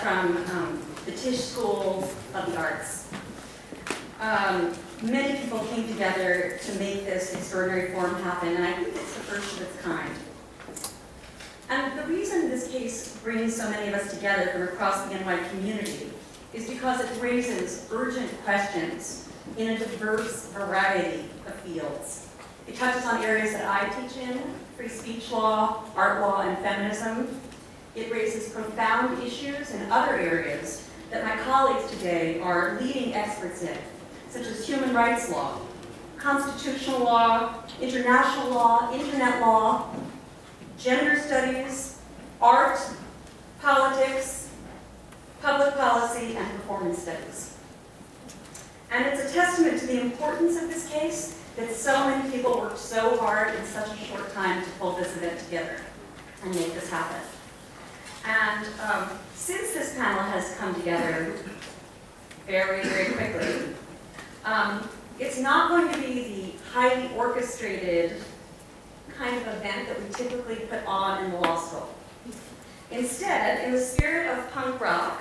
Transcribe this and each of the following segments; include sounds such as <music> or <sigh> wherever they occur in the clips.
from um, the Tisch School of the Arts. Um, many people came together to make this extraordinary forum happen, and I think it's the first of its kind. And the reason this case brings so many of us together from across the NY community is because it raises urgent questions in a diverse variety of fields. It touches on areas that I teach in, free speech law, art law, and feminism. It raises profound issues in other areas that my colleagues today are leading experts in, such as human rights law, constitutional law, international law, internet law, gender studies, art, politics, public policy, and performance studies. And it's a testament to the importance of this case that so many people worked so hard in such a short time to pull this event together and make this happen. And um, since this panel has come together very, very quickly, um, it's not going to be the highly orchestrated kind of event that we typically put on in the law school. Instead, in the spirit of punk rock,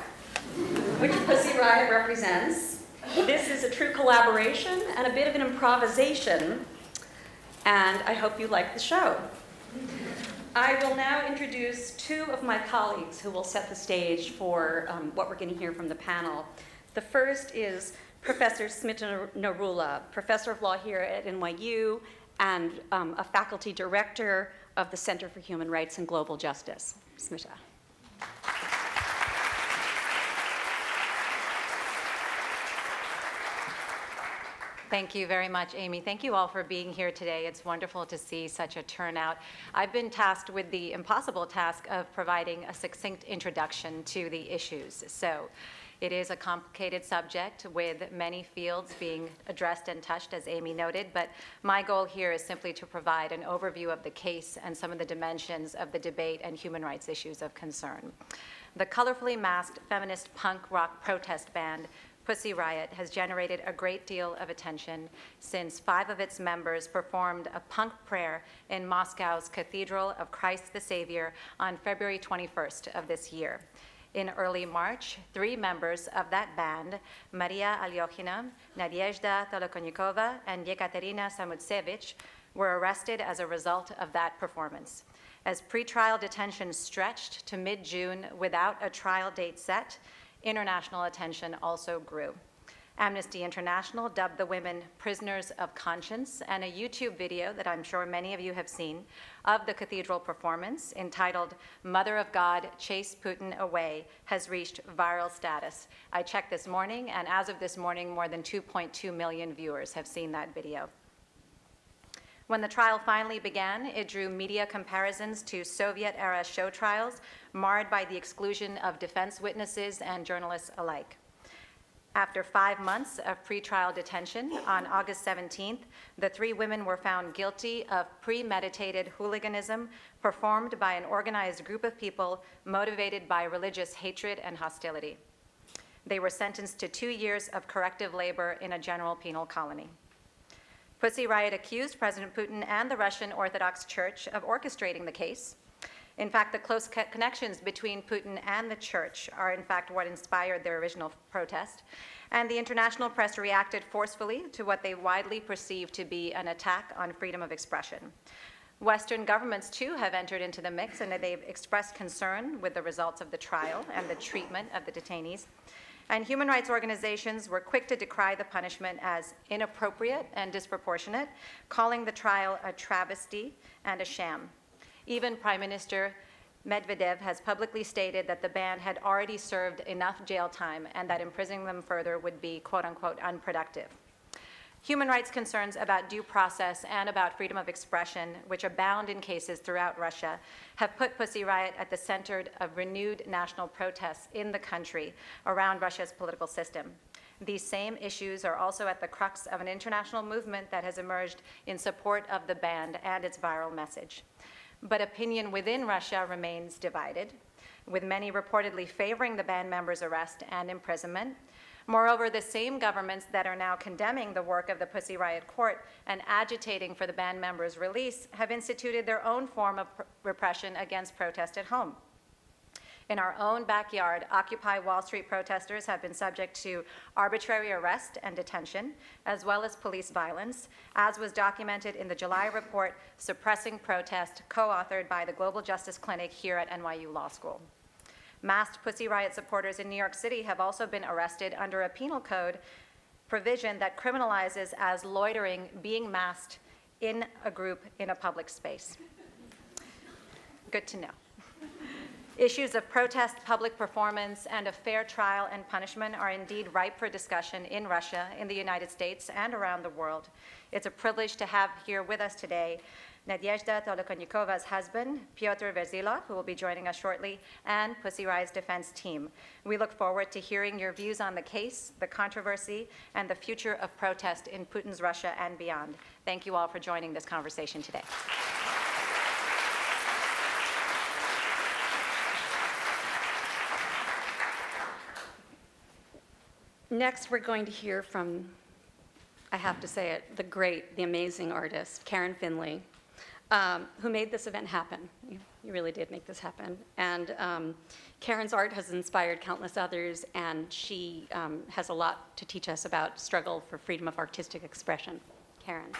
which Pussy Riot represents, this is a true collaboration and a bit of an improvisation, and I hope you like the show. I will now introduce two of my colleagues who will set the stage for um, what we're going to hear from the panel. The first is Professor Smita Narula, professor of law here at NYU and um, a faculty director of the Center for Human Rights and Global Justice. Smita. Thank you very much, Amy. Thank you all for being here today. It's wonderful to see such a turnout. I've been tasked with the impossible task of providing a succinct introduction to the issues. So it is a complicated subject with many fields being addressed and touched, as Amy noted, but my goal here is simply to provide an overview of the case and some of the dimensions of the debate and human rights issues of concern. The colorfully masked feminist punk rock protest band Pussy Riot has generated a great deal of attention since five of its members performed a punk prayer in Moscow's Cathedral of Christ the Savior on February 21st of this year. In early March, three members of that band, Maria Alyokhina, Nadezhda Tolokonnikova, and Yekaterina Samutsevich, were arrested as a result of that performance. As pretrial detention stretched to mid-June without a trial date set, international attention also grew. Amnesty International dubbed the women prisoners of conscience, and a YouTube video that I'm sure many of you have seen of the cathedral performance entitled Mother of God, Chase Putin Away has reached viral status. I checked this morning, and as of this morning, more than 2.2 million viewers have seen that video. When the trial finally began, it drew media comparisons to Soviet era show trials, marred by the exclusion of defense witnesses and journalists alike. After five months of pretrial detention, on August 17th, the three women were found guilty of premeditated hooliganism performed by an organized group of people motivated by religious hatred and hostility. They were sentenced to two years of corrective labor in a general penal colony. Pussy Riot accused President Putin and the Russian Orthodox Church of orchestrating the case in fact, the close co connections between Putin and the church are, in fact, what inspired their original protest. And the international press reacted forcefully to what they widely perceived to be an attack on freedom of expression. Western governments, too, have entered into the mix and they've expressed concern with the results of the trial and the treatment of the detainees. And human rights organizations were quick to decry the punishment as inappropriate and disproportionate, calling the trial a travesty and a sham. Even Prime Minister Medvedev has publicly stated that the band had already served enough jail time and that imprisoning them further would be, quote unquote, unproductive. Human rights concerns about due process and about freedom of expression, which abound in cases throughout Russia, have put Pussy Riot at the center of renewed national protests in the country around Russia's political system. These same issues are also at the crux of an international movement that has emerged in support of the band and its viral message but opinion within Russia remains divided, with many reportedly favoring the band members' arrest and imprisonment. Moreover, the same governments that are now condemning the work of the Pussy Riot Court and agitating for the band members' release have instituted their own form of repression against protest at home. In our own backyard, Occupy Wall Street protesters have been subject to arbitrary arrest and detention, as well as police violence, as was documented in the July report, Suppressing Protest, co-authored by the Global Justice Clinic here at NYU Law School. Masked Pussy Riot supporters in New York City have also been arrested under a penal code provision that criminalizes as loitering being masked in a group in a public space. Good to know. Issues of protest, public performance, and a fair trial and punishment are indeed ripe for discussion in Russia, in the United States, and around the world. It's a privilege to have here with us today Nadezhda Tolokonnikova's husband, Pyotr Verzilov, who will be joining us shortly, and Pussy Riot's defense team. We look forward to hearing your views on the case, the controversy, and the future of protest in Putin's Russia and beyond. Thank you all for joining this conversation today. Next, we're going to hear from, I have to say it, the great, the amazing artist, Karen Finley, um, who made this event happen. You, you, really did make this happen. And um, Karen's art has inspired countless others, and she um, has a lot to teach us about struggle for freedom of artistic expression. Karen.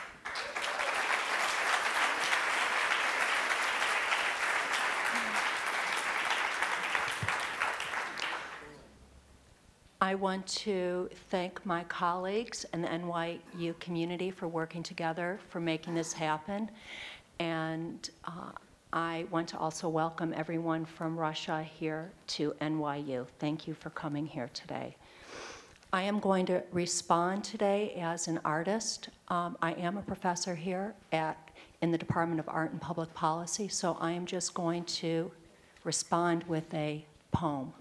I want to thank my colleagues and the NYU community for working together for making this happen. And uh, I want to also welcome everyone from Russia here to NYU. Thank you for coming here today. I am going to respond today as an artist. Um, I am a professor here at, in the Department of Art and Public Policy, so I am just going to respond with a poem.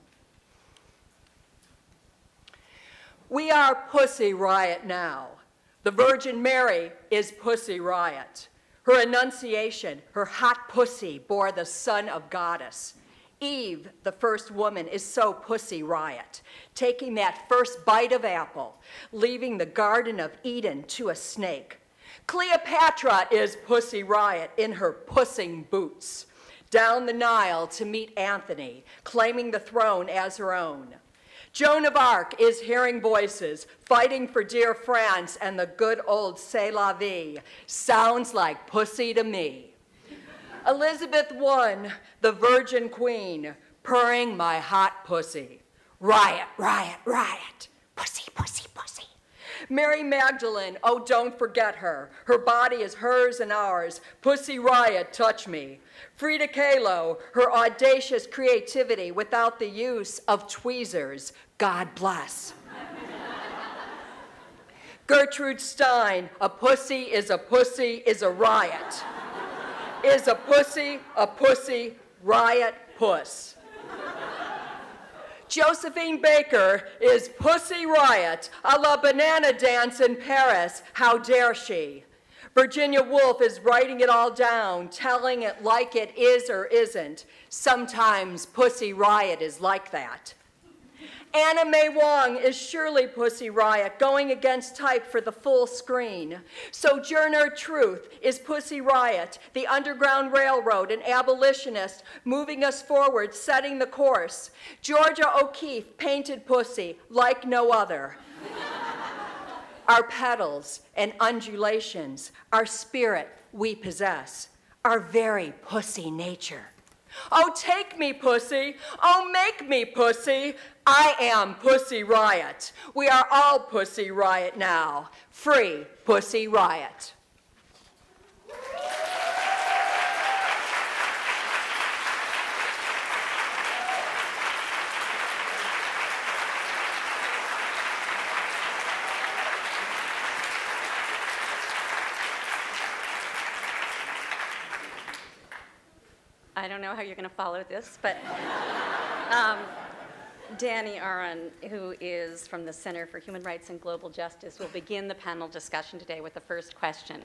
We are Pussy Riot now. The Virgin Mary is Pussy Riot. Her annunciation, her hot pussy, bore the son of goddess. Eve, the first woman, is so Pussy Riot, taking that first bite of apple, leaving the Garden of Eden to a snake. Cleopatra is Pussy Riot in her pussing boots, down the Nile to meet Anthony, claiming the throne as her own. Joan of Arc is hearing voices, fighting for dear France and the good old C'est la vie. Sounds like pussy to me. Elizabeth I, the Virgin Queen, purring my hot pussy. Riot, riot, riot. Pussy, pussy, pussy. Mary Magdalene, oh, don't forget her. Her body is hers and ours. Pussy Riot, touch me. Frida Kahlo, her audacious creativity without the use of tweezers. God bless. Gertrude Stein, a pussy is a pussy is a riot. Is a pussy a pussy riot puss. Josephine Baker is Pussy Riot, a la banana dance in Paris. How dare she? Virginia Woolf is writing it all down, telling it like it is or isn't. Sometimes Pussy Riot is like that. Anna May Wong is surely Pussy Riot, going against type for the full screen. Sojourner Truth is Pussy Riot, the Underground Railroad, an abolitionist, moving us forward, setting the course. Georgia O'Keeffe painted Pussy like no other. <laughs> our petals and undulations, our spirit we possess, our very pussy nature. Oh, take me, pussy. Oh, make me, pussy. I am Pussy Riot. We are all Pussy Riot now. Free Pussy Riot. I don't know how you're going to follow this, but um, Danny Aron, who is from the Center for Human Rights and Global Justice, will begin the panel discussion today with the first question.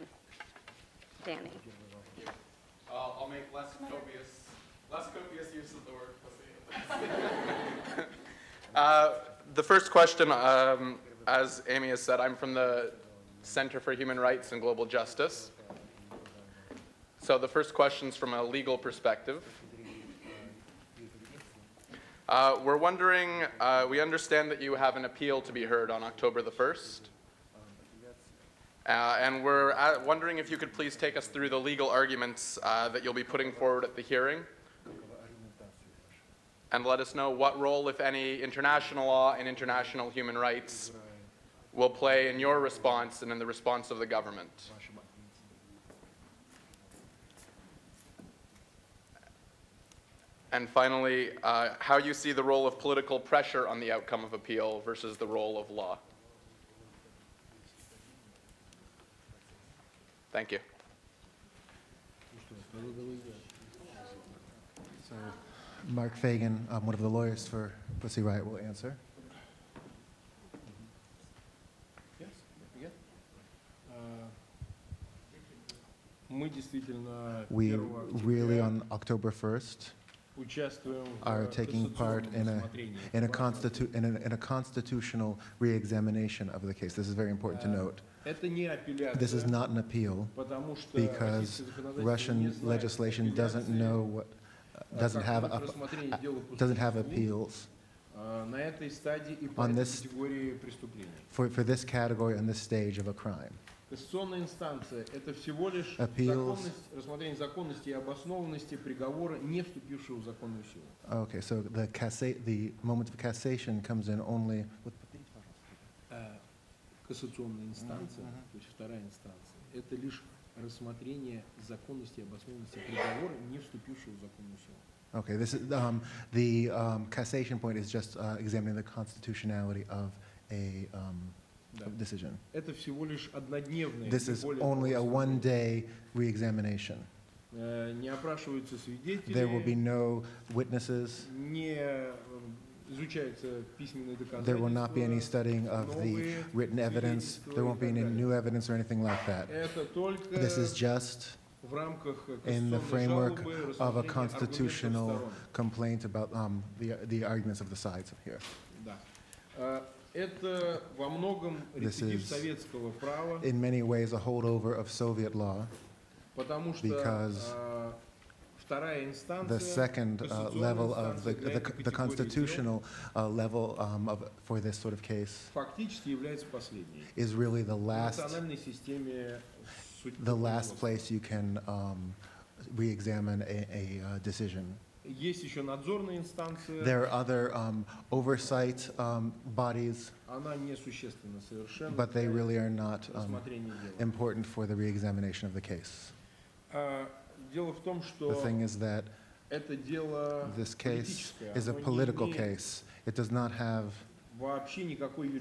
Danny. Uh, I'll make less copious, less copious use of the word pussy. <laughs> uh, the first question, um, as Amy has said, I'm from the Center for Human Rights and Global Justice. So the first question is from a legal perspective. Uh, we're wondering, uh, we understand that you have an appeal to be heard on October the 1st. Uh, and we're uh, wondering if you could please take us through the legal arguments uh, that you'll be putting forward at the hearing. And let us know what role, if any, international law and international human rights will play in your response and in the response of the government. And finally, uh, how you see the role of political pressure on the outcome of appeal versus the role of law. Thank you. So, Mark Feygin, um, one of the lawyers for Pussy Riot, will answer. We really, on October 1st, are taking part in a, in a, constitu in a, in a constitutional re-examination of the case. This is very important to note. This is not an appeal because Russian legislation doesn't know what, uh, doesn't have, a, doesn't have appeals on this, for, for this category and this stage of a crime. Кассационная инстанция – это всего лишь законность, рассмотрение законности и обоснованности приговора, не вступившего в законную силу. Okay, so the cassa- the moment of cassation comes in only, А Кассационная инстанция, то есть вторая инстанция, это лишь рассмотрение законности и обоснованности приговора, не вступившего в законную силу. okay, this is, um, the um, cassation point is just uh, examining the constitutionality of a um. decision. Это всего лишь однодневное, This не is более only a того, one-day re-examination. Э, Не опрашиваются свидетели, There will be no witnesses. не э, изучаются письменные There will not be any доказательства, studying of the новые written evidence. свидетельства There и won't be так any далее. new evidence or anything like that. Это только This is just в рамках in the кассационной framework жалобы of a рассмотрения аргументов constitutional сторон. complaint about um, the, the arguments of the sides here. This is in many ways a holdover of Soviet law because the second uh, level of the, the, the constitutional uh, level um, of, for this sort of case is really the last, the last place you can um, re-examine a, a uh, decision. There are other um, oversight um, bodies, but they really are not um, important for the reexamination of the case. The thing is that this case is a political case. It does not have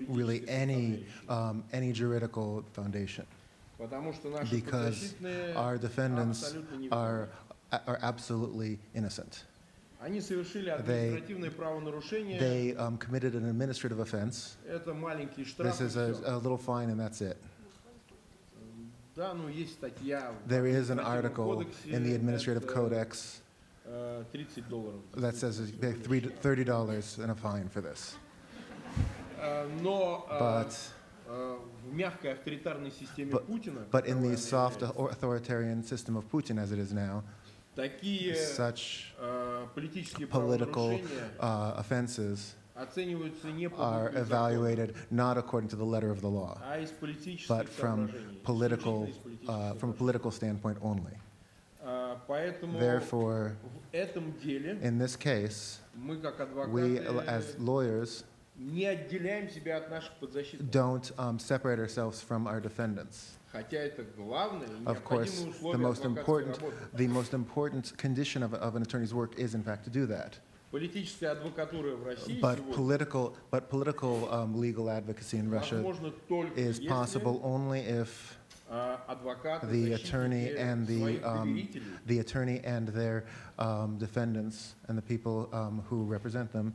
really any, um, any juridical foundation. Because our defendants are are absolutely innocent. They, they um, committed an administrative offense. This is a, a little fine and that's it. There is an article in the Administrative Codex that says they pay $30 and a fine for this. But, but in the soft authoritarian system of Putin as it is now, такие such э, политические political правонарушения uh, offenses оцениваются не по are букве закона, evaluated not according to the letter of the law, а из политических but from соображений, political, исключительно из политических uh, from a соображений. political standpoint only. А, Поэтому Therefore, в этом деле in this case, мы как we, адвокаты as lawyers, не отделяем себя от наших подзащитных. don't um, separate ourselves from our defendants. Of course, the most important, the most important condition of, of an attorney's work is, in fact, to do that. But political, but political um, legal advocacy in Russia is possible only if the attorney and the um, the attorney and their um, defendants and the people um, who represent them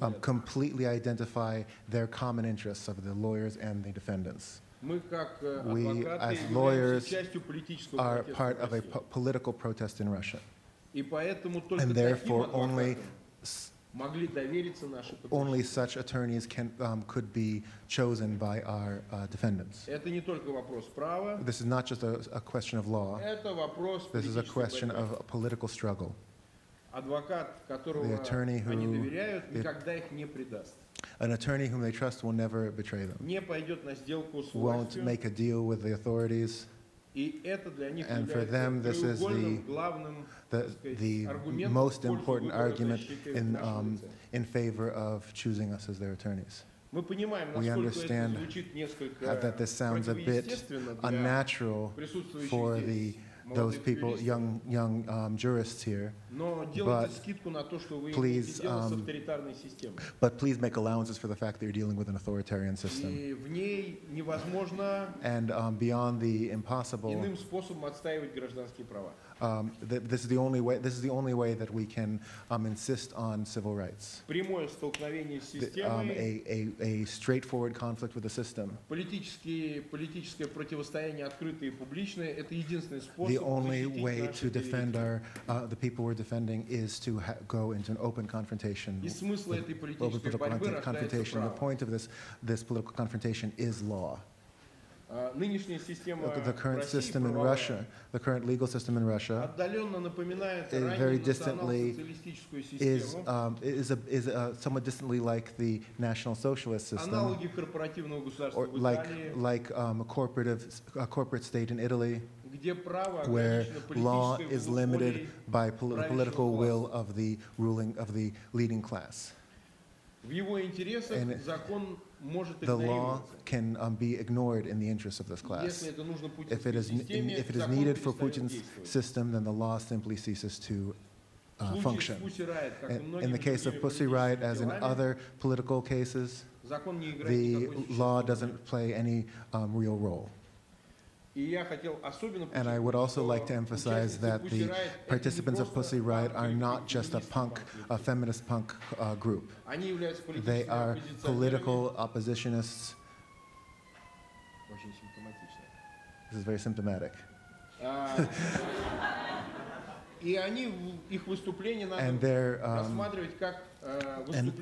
um, completely identify their common interests of the lawyers and the defendants. We, as lawyers, are part of a po political protest in Russia. And therefore, only only such attorneys can, um, could be chosen by our uh, defendants. This is not just a, a question of law. This is a question of a political struggle Адвокат, которого The attorney они who- доверяют, it- никогда их не предаст. An attorney whom they trust will never betray them, Не пойдет на сделку с won't властью. make a deal with the authorities. И это для них And for является them, this is краеугольным, the- главным The, так сказать, the аргументом most в пользу important выбора argument защиты в in, нашем um, лице. in favor of choosing us as their attorneys. Мы понимаем, we насколько это understand звучит несколько Uh, That this sounds a bit противоестественно для unnatural присутствующих for здесь the, those people, young, young um, jurists here. But please, um, but please make allowances for the fact that you're dealing with an authoritarian system. And um, beyond the impossible, иным способом отстаивать гражданские права. um, th- this is the only way. This is the only way that we can um, insist on civil rights. Прямое столкновение с The- um, системой, a, a, a straightforward conflict with the system. политические, политическое противостояние открытое и публичное – это единственный способ The only защитить way наши to defend доверители. our, uh, the people we're defending is to ha- go into an open confrontation. И смысл этой open политической political борьбы confront- рождается confrontation. The право. point of this, this political confrontation is law. the current system in Russia, the current legal system in Russia, very distantly is, um, is, a, is a somewhat distantly like the national socialist system, or like, like um, a, corporative, a corporate state in Italy, where law is limited by the political will of the ruling of the leading class. In, the law can um, be ignored in the interest of this class. If it is, if it is needed for Putin's system, then the law simply ceases to uh, function. In, the case of Pussy Riot, as in other political cases, the law doesn't play any um, real role. And I would also like to emphasize that the participants of Pussy Riot are not just a punk, a feminist punk uh, group. They are political oppositionists. This is very symptomatic. and their um, and,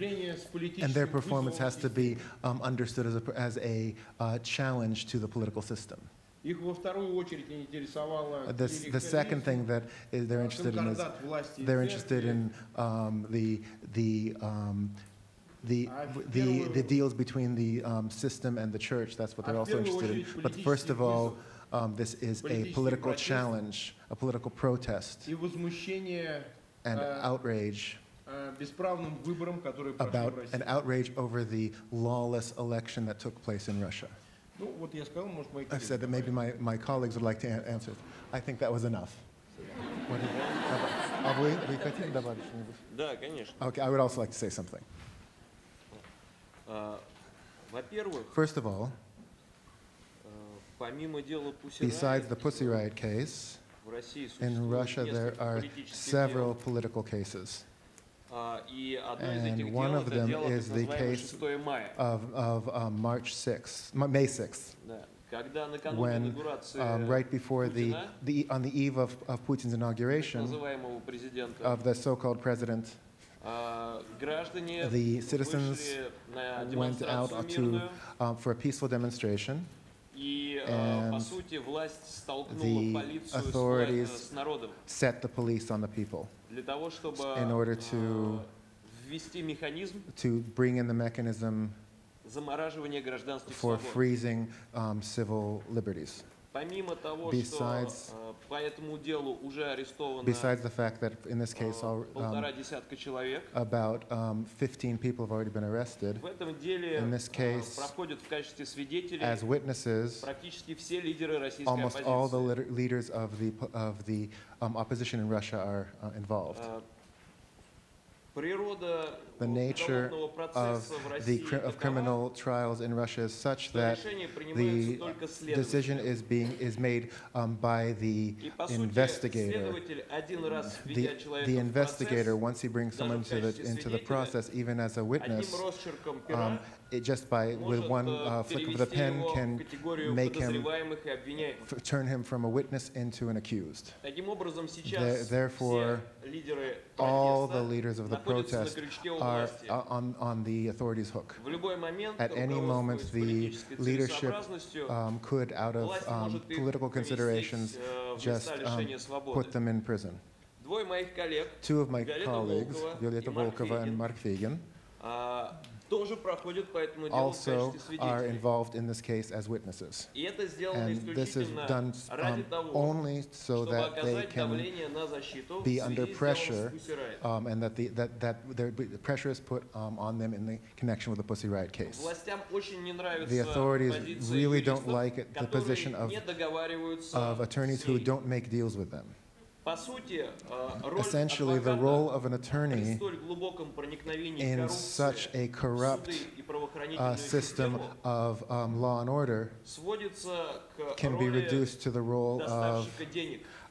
and, their performance has to be um, understood as a, as a uh, challenge to the political system. Uh, the second thing that uh, they're interested in is they're interested in um, the the um, the, the, the deals between the um, system and the church. That's what they're also interested in. But first of all, um, this is a political challenge, a political protest, and outrage about an outrage over the lawless election that took place in Russia. I've said that maybe my, my colleagues would like to answer. I think that was enough. Okay, I would also like to say something. First of all, besides the Pussy Riot case, in Russia there are several political cases. And one of them is the case of, of uh, March 6th, May 6th. When, um, right before the, the, on the eve of, of Putin's inauguration, of the so-called president, the citizens went out to, uh, for a peaceful demonstration and the authorities set the police on the people in order to, to bring in the mechanism for freezing um, civil liberties Помимо того, Besides- что э, по этому делу уже арестовано Besides the fact that in this case, э, all, полтора um, десятка человек, about um, 15 people have already been arrested. в этом деле in this э, case, проходят в качестве свидетелей As witnesses, практически все лидеры российской almost all the оппозиции. liter- leaders of the, po- of the um, opposition in Russia are uh, involved. Э, Природа the nature of, the, of criminal trials in Russia is such that the decision is, being, is made um, by the investigator. The, the, investigator, once he brings someone the, into the process, even as a witness, um, it just by with one uh, flick of the pen can make him turn him from a witness into an accused. Therefore, all the leaders of the protest are uh, on, on the authorities' hook. At any moment, the leadership um, could, out of um, political considerations, just um, put them in prison. Two of my colleagues, Violetta Volkova and Mark Feygin, also are involved in this case as witnesses. And this is done um, only so that they can be under pressure um, and that, the, that, that the pressure is put um, on them in the connection with the Pussy Riot case. The authorities really don't like it, the position of, of attorneys who don't make deals with them essentially the role of an attorney in such a corrupt uh, system of um, law and order can be reduced to the role of,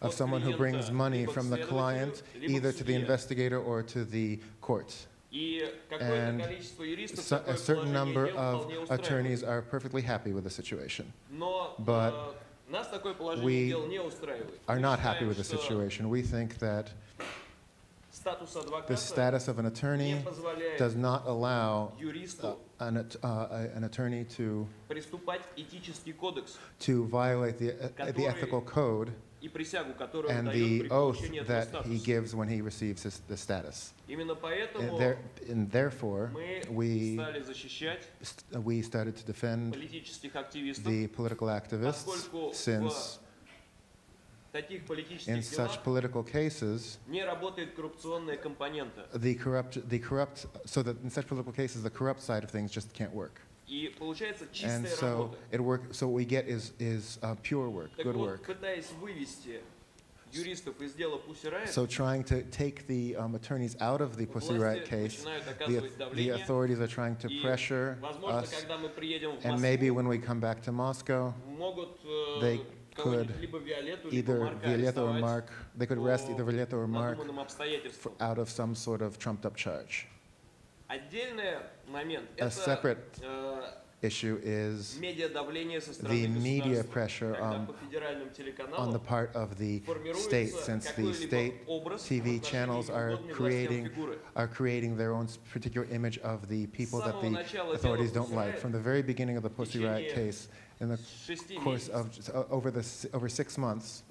of someone who brings money from the client either to the investigator or to the courts. And a certain number of attorneys are perfectly happy with the situation. But we are not happy with the situation. We think that the status of an attorney does not allow uh, an, uh, an, attorney to, to violate the, uh, the ethical code and the oath that he gives when he receives his, the status. And, there, and, therefore, we, st we started to defend the political activists since in such political cases, the corrupt, the corrupt, so that in such political cases, the corrupt side of things just can't work. And so it work. So what we get is is uh, pure work, good work. So trying to take the um, attorneys out of the Pussy Riot case, the, the, authorities are trying to pressure us, and maybe when we come back to Moscow, they could either Violetta or Mark, they could arrest either Violetta or Mark for, out of some sort of trumped up charge. A separate issue is the media pressure on, on the part of the state, since the state TV channels are creating, are creating their own particular image of the people that the authorities don't like. From the very beginning of the Pussy Riot case, in the course of over, the, over six months,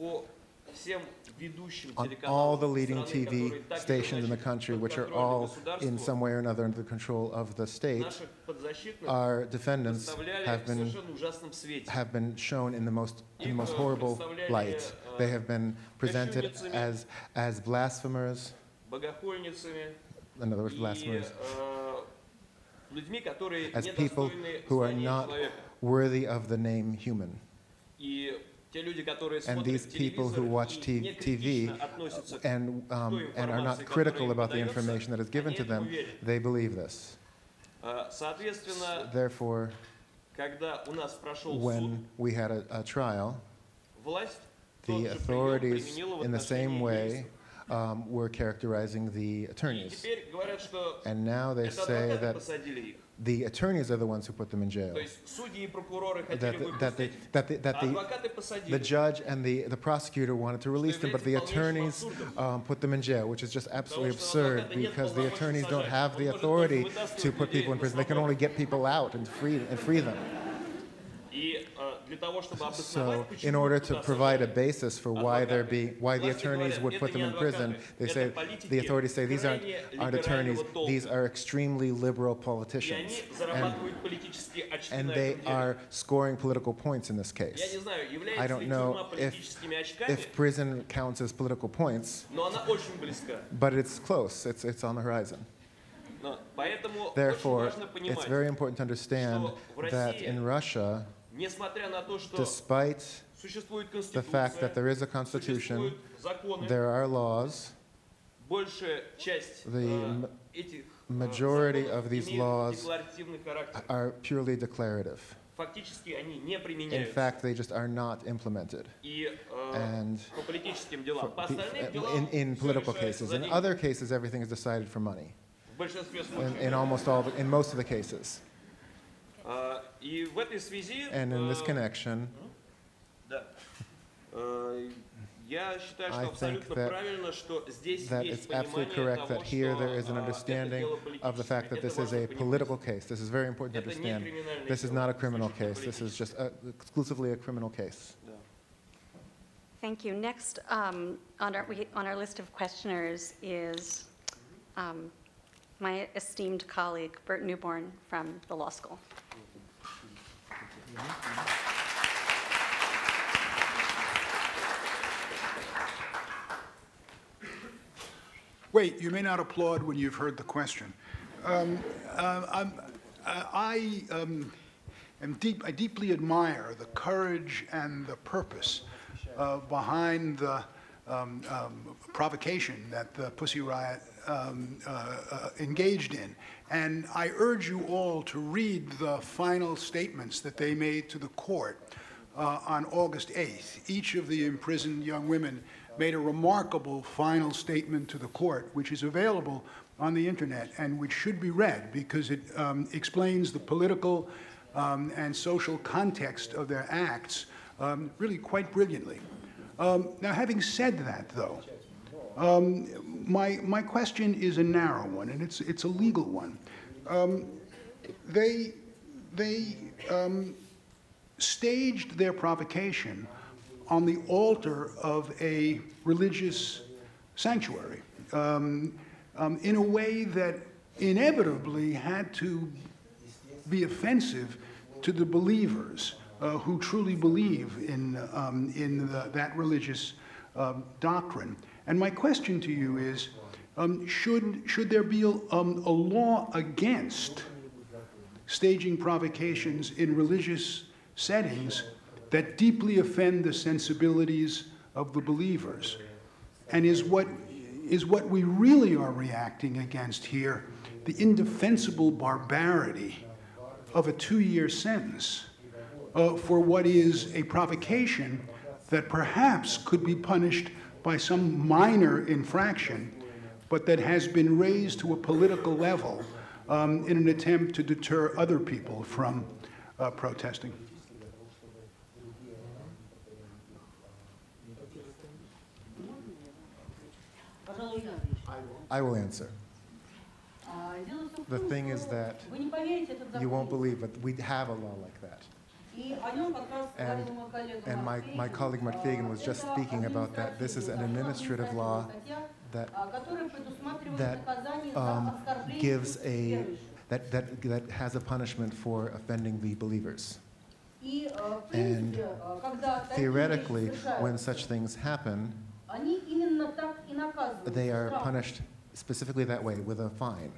on all the leading TV stations in the country, which are all in some way or another under the control of the state, our defendants have been, have been shown in the most, in the most horrible light. They have been presented as, as blasphemers, in other words, blasphemers, as people who are not worthy of the name human and these people who watch TV and, um, and are not critical about the information that is given to them, they believe this. Therefore, when we had a, a trial, the authorities, in the same way, um, were characterizing the attorneys. And now they say that the attorneys are the ones who put them in jail. То есть судьи и прокуроры That, хотели that, they, выпустить, that, they, that а the, адвокаты the посадили. judge and the, the prosecutor wanted to release them, but the attorneys um, put them in jail, which is just absolutely absurd because the attorneys don't have the authority to put people in prison. They can only get people out and free, and free them. So, in order to provide a basis for why there be why the attorneys would put them in prison, they say the authorities say these aren't, aren't attorneys; these are extremely liberal politicians, and, and they are scoring political points in this case. I don't know if if prison counts as political points, but it's close. It's it's on the horizon. Therefore, it's very important to understand that in Russia, несмотря на то, что despite существует the fact that Конституция, there is a constitution, существуют законы, there are laws, большая часть the э, m- этих э, majority законов of these имеют laws декларативный характер. are purely declarative. Фактически они не In применяются. fact, they just are not implemented. И э, And по политическим делам. По The- остальным делам In, in всё political решается cases. за In деньги. other cases, everything is decided for money. В большинстве In, случаев. in almost all, the- in most of the cases. And in this connection, I think that, that it's absolutely correct that here there is an understanding of the fact that this is a political case. This is very important to understand. This is not a criminal case. This is just a, exclusively a criminal case. Thank you. Next um, on, our, we, on our list of questioners is um, my esteemed colleague, Burt Neuborne from the law school. Wait, you may not applaud when you've heard the question. Um, uh, uh, I um, am deep, I deeply admire the courage and the purpose uh, behind the um, um, provocation that the Pussy Riot um, uh, uh, engaged in. And I urge you all to read the final statements that they made to the court uh, on August 8th. Each of the imprisoned young women made a remarkable final statement to the court, which is available on the internet and which should be read because it um, explains the political um, and social context of their acts um, really quite brilliantly. Um, now, having said that, though, um, my, my question is a narrow one, and it's, it's a legal one. Um, they they um, staged their provocation on the altar of a religious sanctuary um, um, in a way that inevitably had to be offensive to the believers uh, who truly believe in, um, in the, that religious um, doctrine. And my question to you is um, should, should there be a, um, a law against staging provocations in religious settings that deeply offend the sensibilities of the believers? And is what, is what we really are reacting against here the indefensible barbarity of a two year sentence uh, for what is a provocation that perhaps could be punished by some minor infraction, but that has been raised to a political level um, in an attempt to deter other people from uh, protesting. I will answer. The thing is that you won't believe, but we have a law like that. And, and my, my colleague Mark Feygin was just speaking about that. This is an administrative law that, that um, gives a, that, that, that has a punishment for offending the believers. And theoretically, when such things happen, they are punished specifically that way with a fine.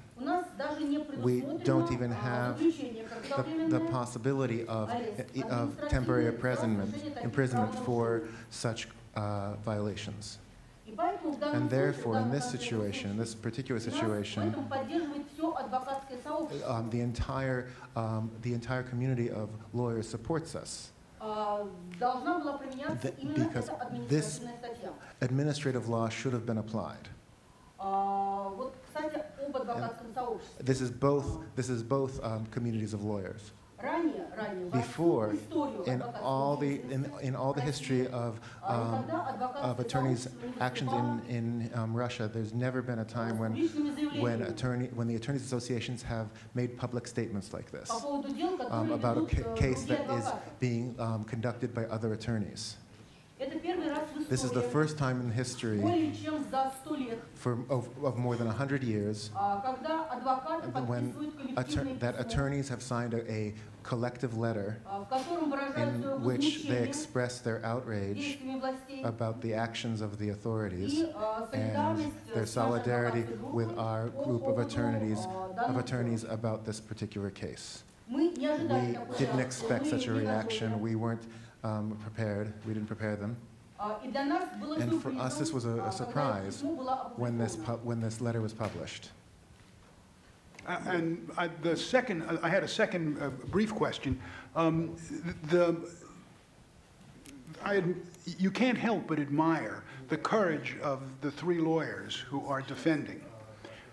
We don't even have the, the possibility of, of temporary imprisonment, imprisonment for such uh, violations. And therefore, in this situation, in this particular situation, um, the entire um, the entire community of lawyers supports us. Because this administrative law should have been applied. This is both, this is both um, communities of lawyers. Before, in all the, in, in all the history of, um, of attorneys' actions in, in um, Russia, there's never been a time when, when, attorney, when the attorneys' associations have made public statements like this um, about a ca case that is being um, conducted by other attorneys. This is the first time in history for, of, of more than 100 years when that attorneys have signed a, a collective letter in which they express their outrage about the actions of the authorities and their solidarity with our group of attorneys, of attorneys about this particular case. We didn't expect such a reaction. We weren't um, prepared. We didn't prepare them. And for us, this was a, a surprise when this, when this letter was published. Uh, and I, the second, I had a second uh, brief question. Um, the, I, you can't help but admire the courage of the three lawyers who are defending.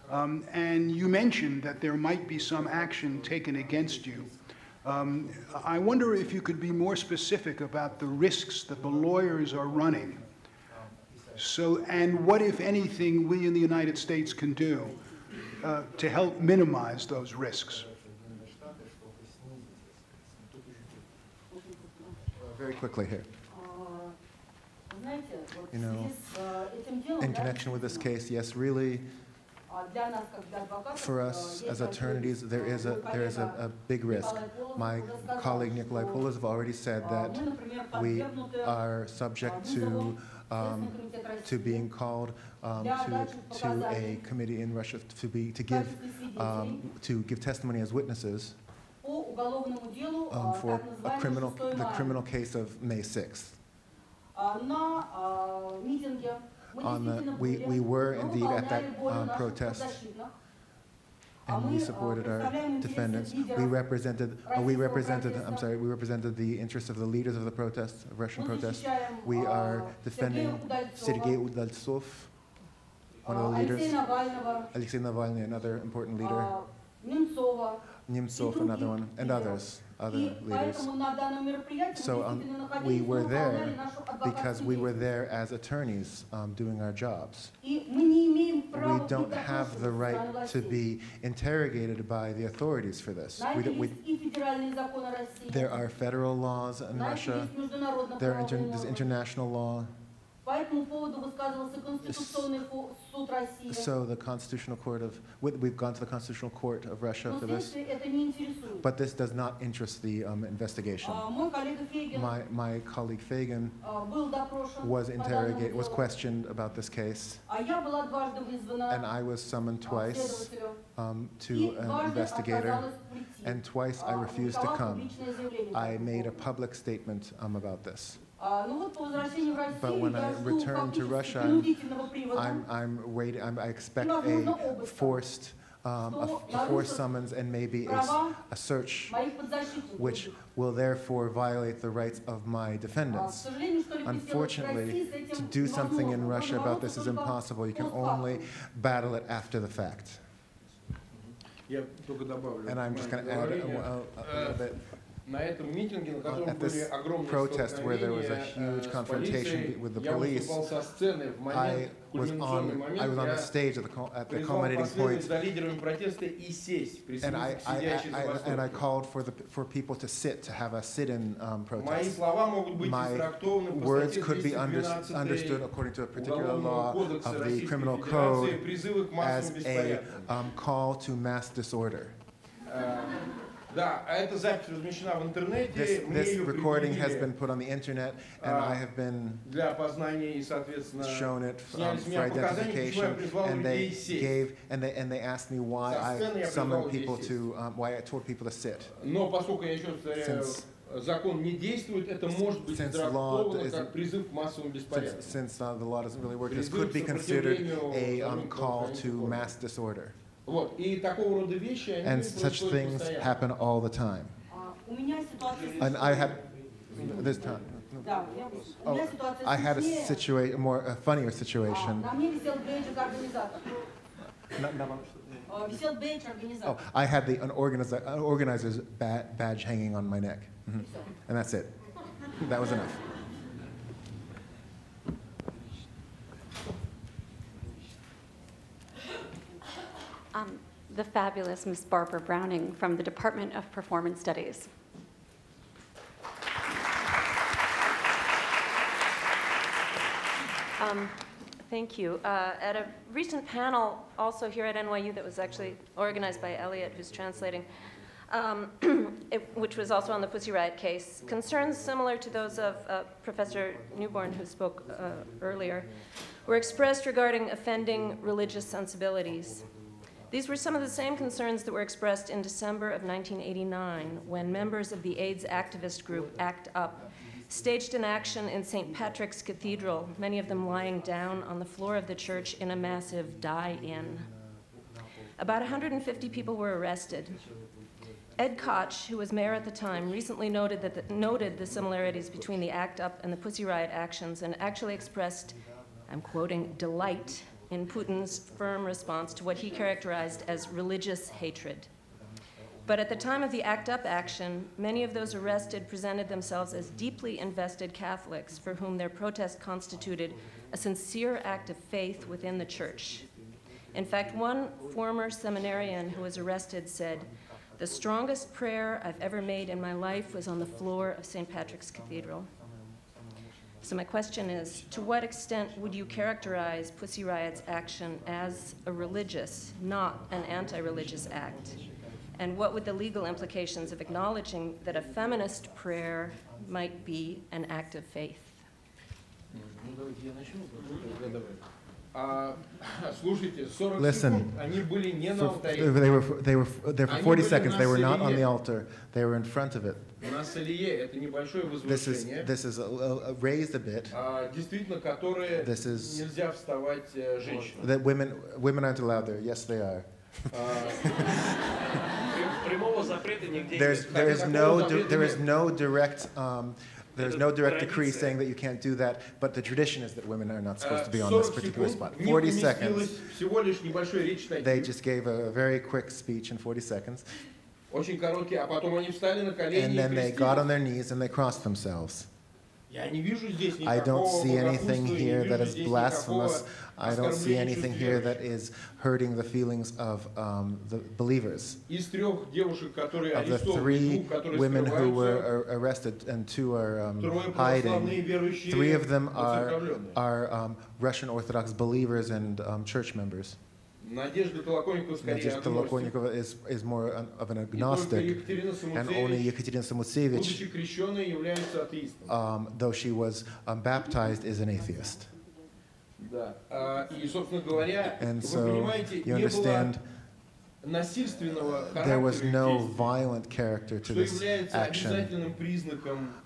Um, and you mentioned that there might be some action taken against you um, I wonder if you could be more specific about the risks that the lawyers are running. So, and what, if anything, we in the United States can do uh, to help minimize those risks? Very quickly here. You know, in connection with this case, yes, really, for us as eternities, there is a there is a, a big risk. My colleague Nikolai Polozov has already said that we are subject to um, to being called um, to, to a committee in Russia to be to give um, to give testimony as witnesses um, for a criminal the criminal case of May 6th on the, um, we, we were indeed at that um, protest. and we supported our defendants. We represented, uh, we represented, I'm sorry, we represented the interests of the leaders of the protest, of Russian protest. We are defending Sergei Udaltsov, one of the leaders, Alexei Navalny, another important leader, а, Немцова. Nemtsov, и another других one, and лидеров. others, other И leaders. поэтому на данном мероприятии So мы um, действительно we находились, were мы there выполняли нашу because адвокатскую we were деятельность. there as attorneys um, doing our jobs. И мы не имеем We права быть don't have the допрошенными right со to стороны be interrogated by the authorities for this. На We это don't, we, есть и федеральные законы России, there are federal laws in на это Russia, есть международно there are inter, правовые there's нормы. international law, So the Constitutional Court of we've gone to the Constitutional Court of Russia for this, but this does not interest the um, investigation. My my colleague Feygin was interrogated, was questioned about this case, and I was summoned twice um, to an investigator, and twice I refused to come. I made a public statement um, about this. But when I return to Russia, I'm, I'm, waiting, I'm, i expect a forced, um, a, a forced summons and maybe a, a search, which will therefore violate the rights of my defendants. Unfortunately, to do something in Russia about this is impossible. You can only battle it after the fact. And I'm just going to add uh, a, a, a little bit. На этом митинге, на On- котором at были this огромные protest where there was a столкновения, huge э, с confrontation полицией, with the я police, выступал со сцены в I момент, was кульминационный on, момент, I was on я the stage at the, cul- at the призвал culminating последовать point за лидерами протеста и сесть, And I, присутствовать I, сидящие I, I- and I забастовки. called for the, for people to sit, to have a sit-in um, Мои protest. слова могут быть My истрактованы по words статье could be under- 212 understood according to a particular Уголовного law кодекса of the Российской criminal Федерации code призывы к as массовым a беспорядкам. um, call to mass disorder. This, this recording has been put on the internet, and I have been shown it um, for identification, and they gave and they and they asked me why I summoned people to um, why I told people to sit. Since закон не действует, это может быть интерпретировано как призыв к массовому беспорядку. Since, since uh, the law doesn't really work, this could be considered a um, call to mass disorder. And such things happen all the time. And I had this time. Oh, I had a situation, more a funnier situation. Oh, I had the an uh, organizer's badge hanging on my neck, mm -hmm. and that's it. That was enough. Um, The fabulous Miss Barbara Browning from the Department of Performance Studies. Um, Thank you. Uh, At a recent panel, also here at NYU, that was actually organized by Elliot, who's translating, um, <clears throat> it- which was also on the Pussy Riot case, concerns similar to those of uh, Professor Neuborne, who spoke uh, earlier, were expressed regarding offending religious sensibilities. These were some of the same concerns that were expressed in December of 1989 when members of the AIDS activist group ACT UP staged an action in St. Patrick's Cathedral, many of them lying down on the floor of the church in a massive die in. About 150 people were arrested. Ed Koch, who was mayor at the time, recently noted, that the, noted the similarities between the ACT UP and the Pussy Riot actions and actually expressed, I'm quoting, delight in Putin's firm response to what he characterized as religious hatred. But at the time of the ACT UP action, many of those arrested presented themselves as deeply invested Catholics for whom their protest constituted a sincere act of faith within the church. In fact, one former seminarian who was arrested said, The strongest prayer I've ever made in my life was on the floor of St. Patrick's Cathedral. So, my question is to what extent would you characterize Pussy Riot's action as a religious, not an anti religious act? And what would the legal implications of acknowledging that a feminist prayer might be an act of faith? <laughs> Listen, for, they, were, they were there for 40 seconds. They were not on the altar. They were in front of it. This is, this is a, a, raised a bit. This is that women, women aren't allowed there. Yes, they are. There's, there is no, there is no direct um, there's no direct decree saying that you can't do that, but the tradition is that women are not supposed to be on this particular spot. 40 seconds. They just gave a very quick speech in 40 seconds. And then they got on their knees and they crossed themselves. I don't see anything here that is blasphemous. I don't see anything here that is hurting the feelings of um, the believers. Of the three women who were arrested and two are um, hiding, three of them are, are um, Russian Orthodox believers and um, church members. Надежда Tolokonnikova is, is more of an agnostic, and only Yekaterina Samutsevich, um, though she was um, baptized, is an atheist. And so you understand there was no violent character to this action.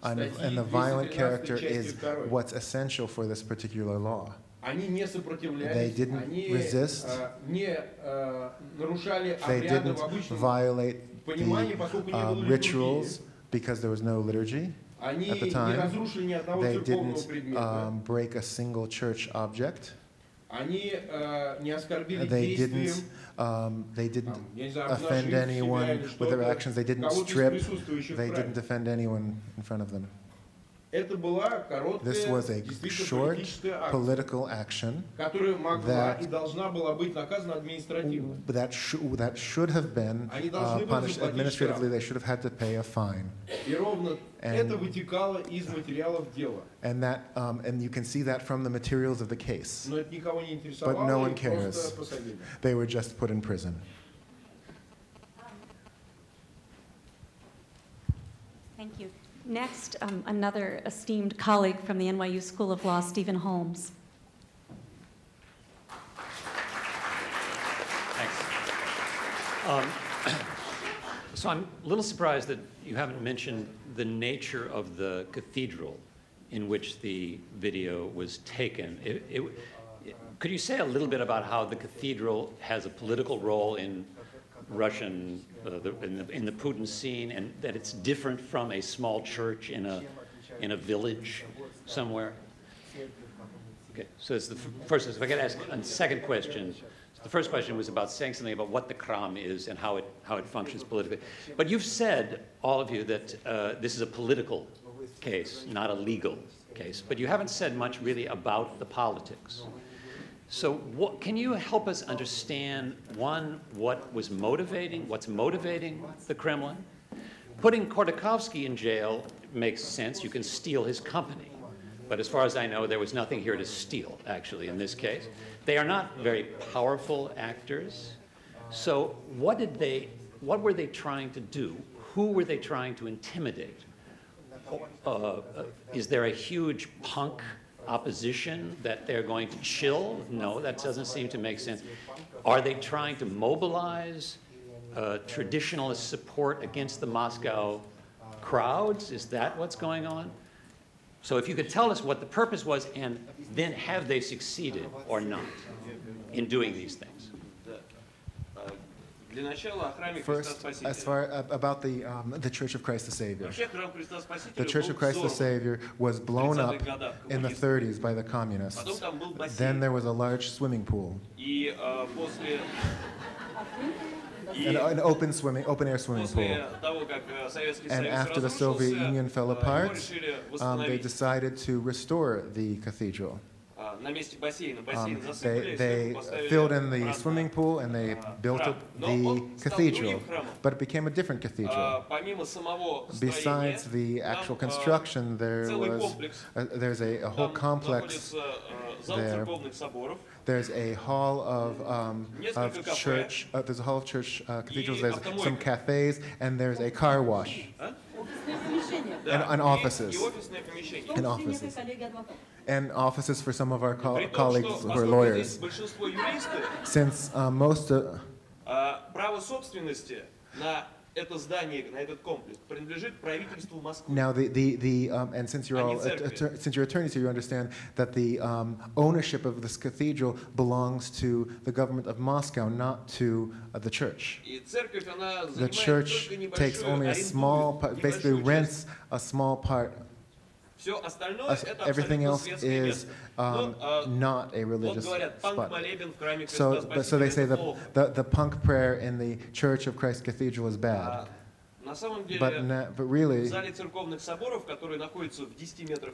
And, and the violent character is what's essential for this particular law. Они не They сопротивлялись, didn't они resist. а, не а, нарушали They обряды didn't в обычном violate понимании, the поскольку не uh, было литургии. rituals because there was no liturgy Они at the не time. разрушили ни одного They церковного didn't предмета. um, break a single church object. Они а, не оскорбили They действием, didn't, um, they didn't там, я не знаю, offend обнажив себя anyone или with their что-то, actions. They didn't кого-то из strip. присутствующих They в didn't храме. offend anyone in front of them. This was a short political action that, that, sh that should have been uh, punished administratively. They should have had to pay a fine. And, and that, um, and you can see that from the materials of the case. But no one cares. They were just put in prison. Thank you. Next, um, another esteemed colleague from the NYU School of Law, Stephen Holmes. Thanks. Um, <coughs> so I'm a little surprised that you haven't mentioned the nature of the cathedral in which the video was taken. It, it, could you say a little bit about how the cathedral has a political role in Russian, uh, the- in the- in the Putin scene, and that it's different from a small church in a, in a village somewhere? Okay, so it's the first, if I could ask a second question. The first question was about saying something about what the Kram is and how it, how it functions politically. But you've said, all of you, that uh, this is a political case, not a legal case. But you haven't said much really about the politics. So what, can you help us understand, one, what was motivating, what's motivating the Kremlin? Putting Khodorkovsky in jail makes sense. You can steal his company. But as far as I know, there was nothing here to steal, actually, in this case. They are not very powerful actors. So what did they, what were they trying to do? Who were they trying to intimidate? Uh, uh, is there a huge punk opposition that they're going to chill? No, that doesn't seem to make sense. Are they trying to mobilize uh, traditionalist support against the Moscow crowds? Is that what's going on? So if you could tell us what the purpose was, and then have they succeeded or not in doing these things? Для начала о храме Христа First, Спасителя. as far uh, about the um, the Church of Christ the Savior. Вообще храм Христа Спасителя The Church был of Christ the взорван. Savior was blown up 30-х годах in the коммунистами. 30s by the communists. Потом там был бассейн. Then there was a large swimming pool, И э, после, и an, an open swimming, open air swimming pool. после того, как э, Советский And Союз after the Soviet разрушился, Union fell э, его apart, решили um, they восстановить. decided to restore the cathedral. Um, they, they filled in the swimming pool and they built up the cathedral, but it became a different cathedral. Besides the actual construction, there was a, uh, there's a, a, whole complex there. There's a hall of, um, of church. Uh, there's a hall of church uh, cathedrals. There's some cafes and there's a car wash. And, and offices. And offices and offices for some of our co colleagues who are lawyers. Since uh, most uh, now the the, the um, and since you're all since you're attorneys here, you understand that the um, ownership of this cathedral belongs to the government of Moscow, not to uh, the church. The church takes only a small, part, basically rents a small part Everything else is um, not a religious spot. So, so they say the, the, the punk prayer in the Church of Christ Cathedral is bad. But, na, but, really,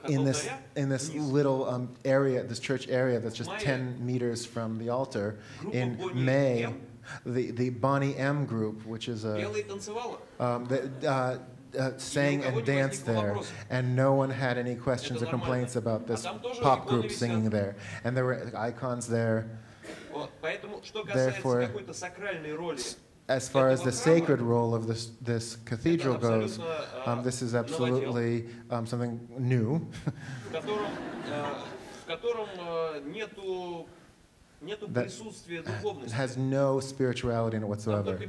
in this, in this little um, area, this church area that's just 10 meters from the altar, in May, the, the Boney M group, which is a. Um, the, uh, uh, sang and danced there, and no one had any questions or complaints about this pop group singing there. And there were icons there. Therefore, as far as the sacred role of this, this cathedral goes, um, this is absolutely um, something new. <laughs> that has no spirituality in it whatsoever.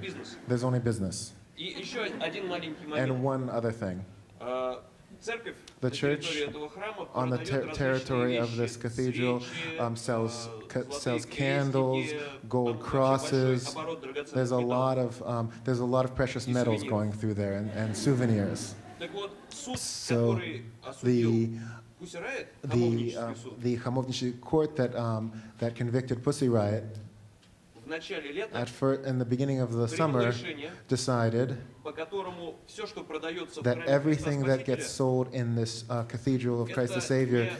There's only business И еще один маленький And момент. one other thing. Э, Церковь The на church территории этого храма on the продает ter- различные territory of вещи, this cathedral свечи, um, sells, э, ca- золотые sells крестики, candles, gold там очень большой crosses. оборот драгоценных There's a металлов. lot of um, there's a lot of precious И metals сувениров. going through there and, and souvenirs. Так вот, суд, So который осудил the Pussy Riot, the Хамовнический uh, суд, the Khamovnichi court that um, that convicted Pussy Riot в начале лета at first, in the beginning of the summer, decided that everything that gets sold in this uh, Cathedral of Christ the Savior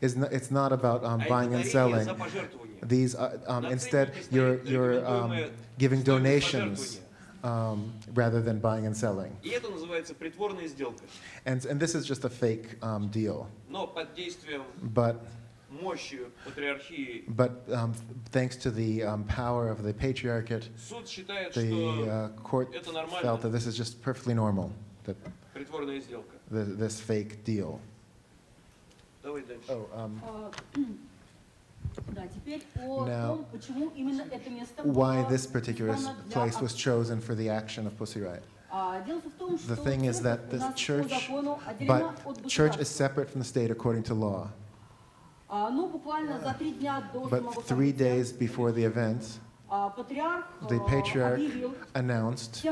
is not, it's not about um, buying and selling. These, uh, um, instead, you're, you're um, giving donations. Um, rather than buying and selling. And, and this is just a fake um, deal. But but um, thanks to the um, power of the patriarchate, the uh, court felt that this is just perfectly normal, that the, this fake deal. Oh, um, <clears throat> now, why this particular place was chosen for the action of Pussy Riot. The thing is that the church, but church is separate from the state according to law. But three days before the event, the patriarch announced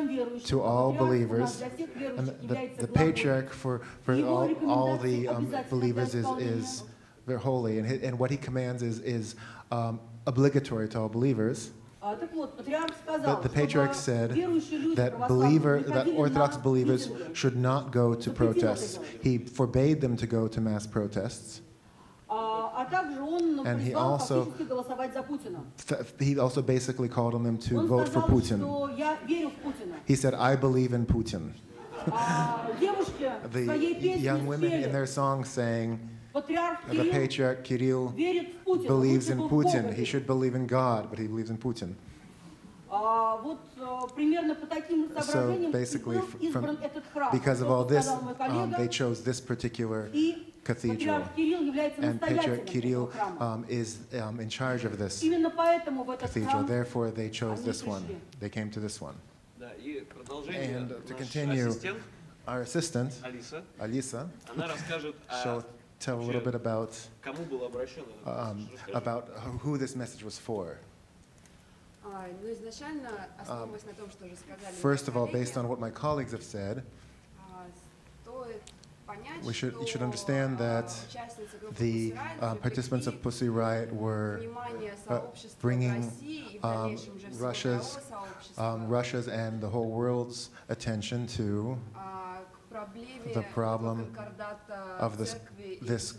to all believers, and the, the patriarch for, for all, all the um, believers is, is very holy, and, and what he commands is, is um, obligatory to all believers. But the patriarch said that believer, that Orthodox believers should not go to protests. He forbade them to go to mass protests. And he also, he also basically called on them to vote for Putin. He said, I believe in Putin. the young women in their song saying the patriarch Kirill believes in Putin. He should believe in God, but he believes in Putin. So basically, from, because of all this, um, they chose this particular Cathedral. And Patriarch Kirill um, is um, in charge of this cathedral. Therefore, they chose this one. They came to this one. And to continue, our assistant, Alisa, she'll tell a little bit about, um, about who this message was for. First of all, based on what my colleagues have said, we should, you should understand that the uh, participants of Pussy Riot were uh, bringing um, Russia's, um, Russia's and the whole world's attention to the problem of this, this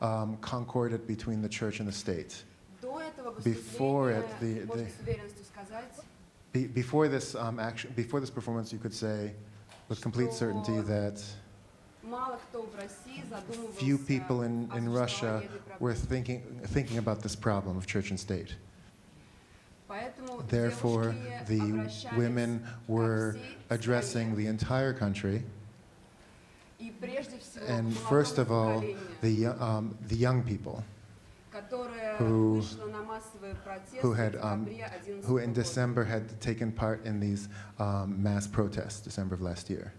um, concord between the church and the state. Before it, the, the be, before this um, action, before this performance, you could say with complete certainty that Few people in, in Russia were thinking, thinking about this problem of church and state. Therefore, the women were addressing the entire country. And first of all, the, um, the young people who, who, had, um, who in December had taken part in these um, mass protests, December of last year.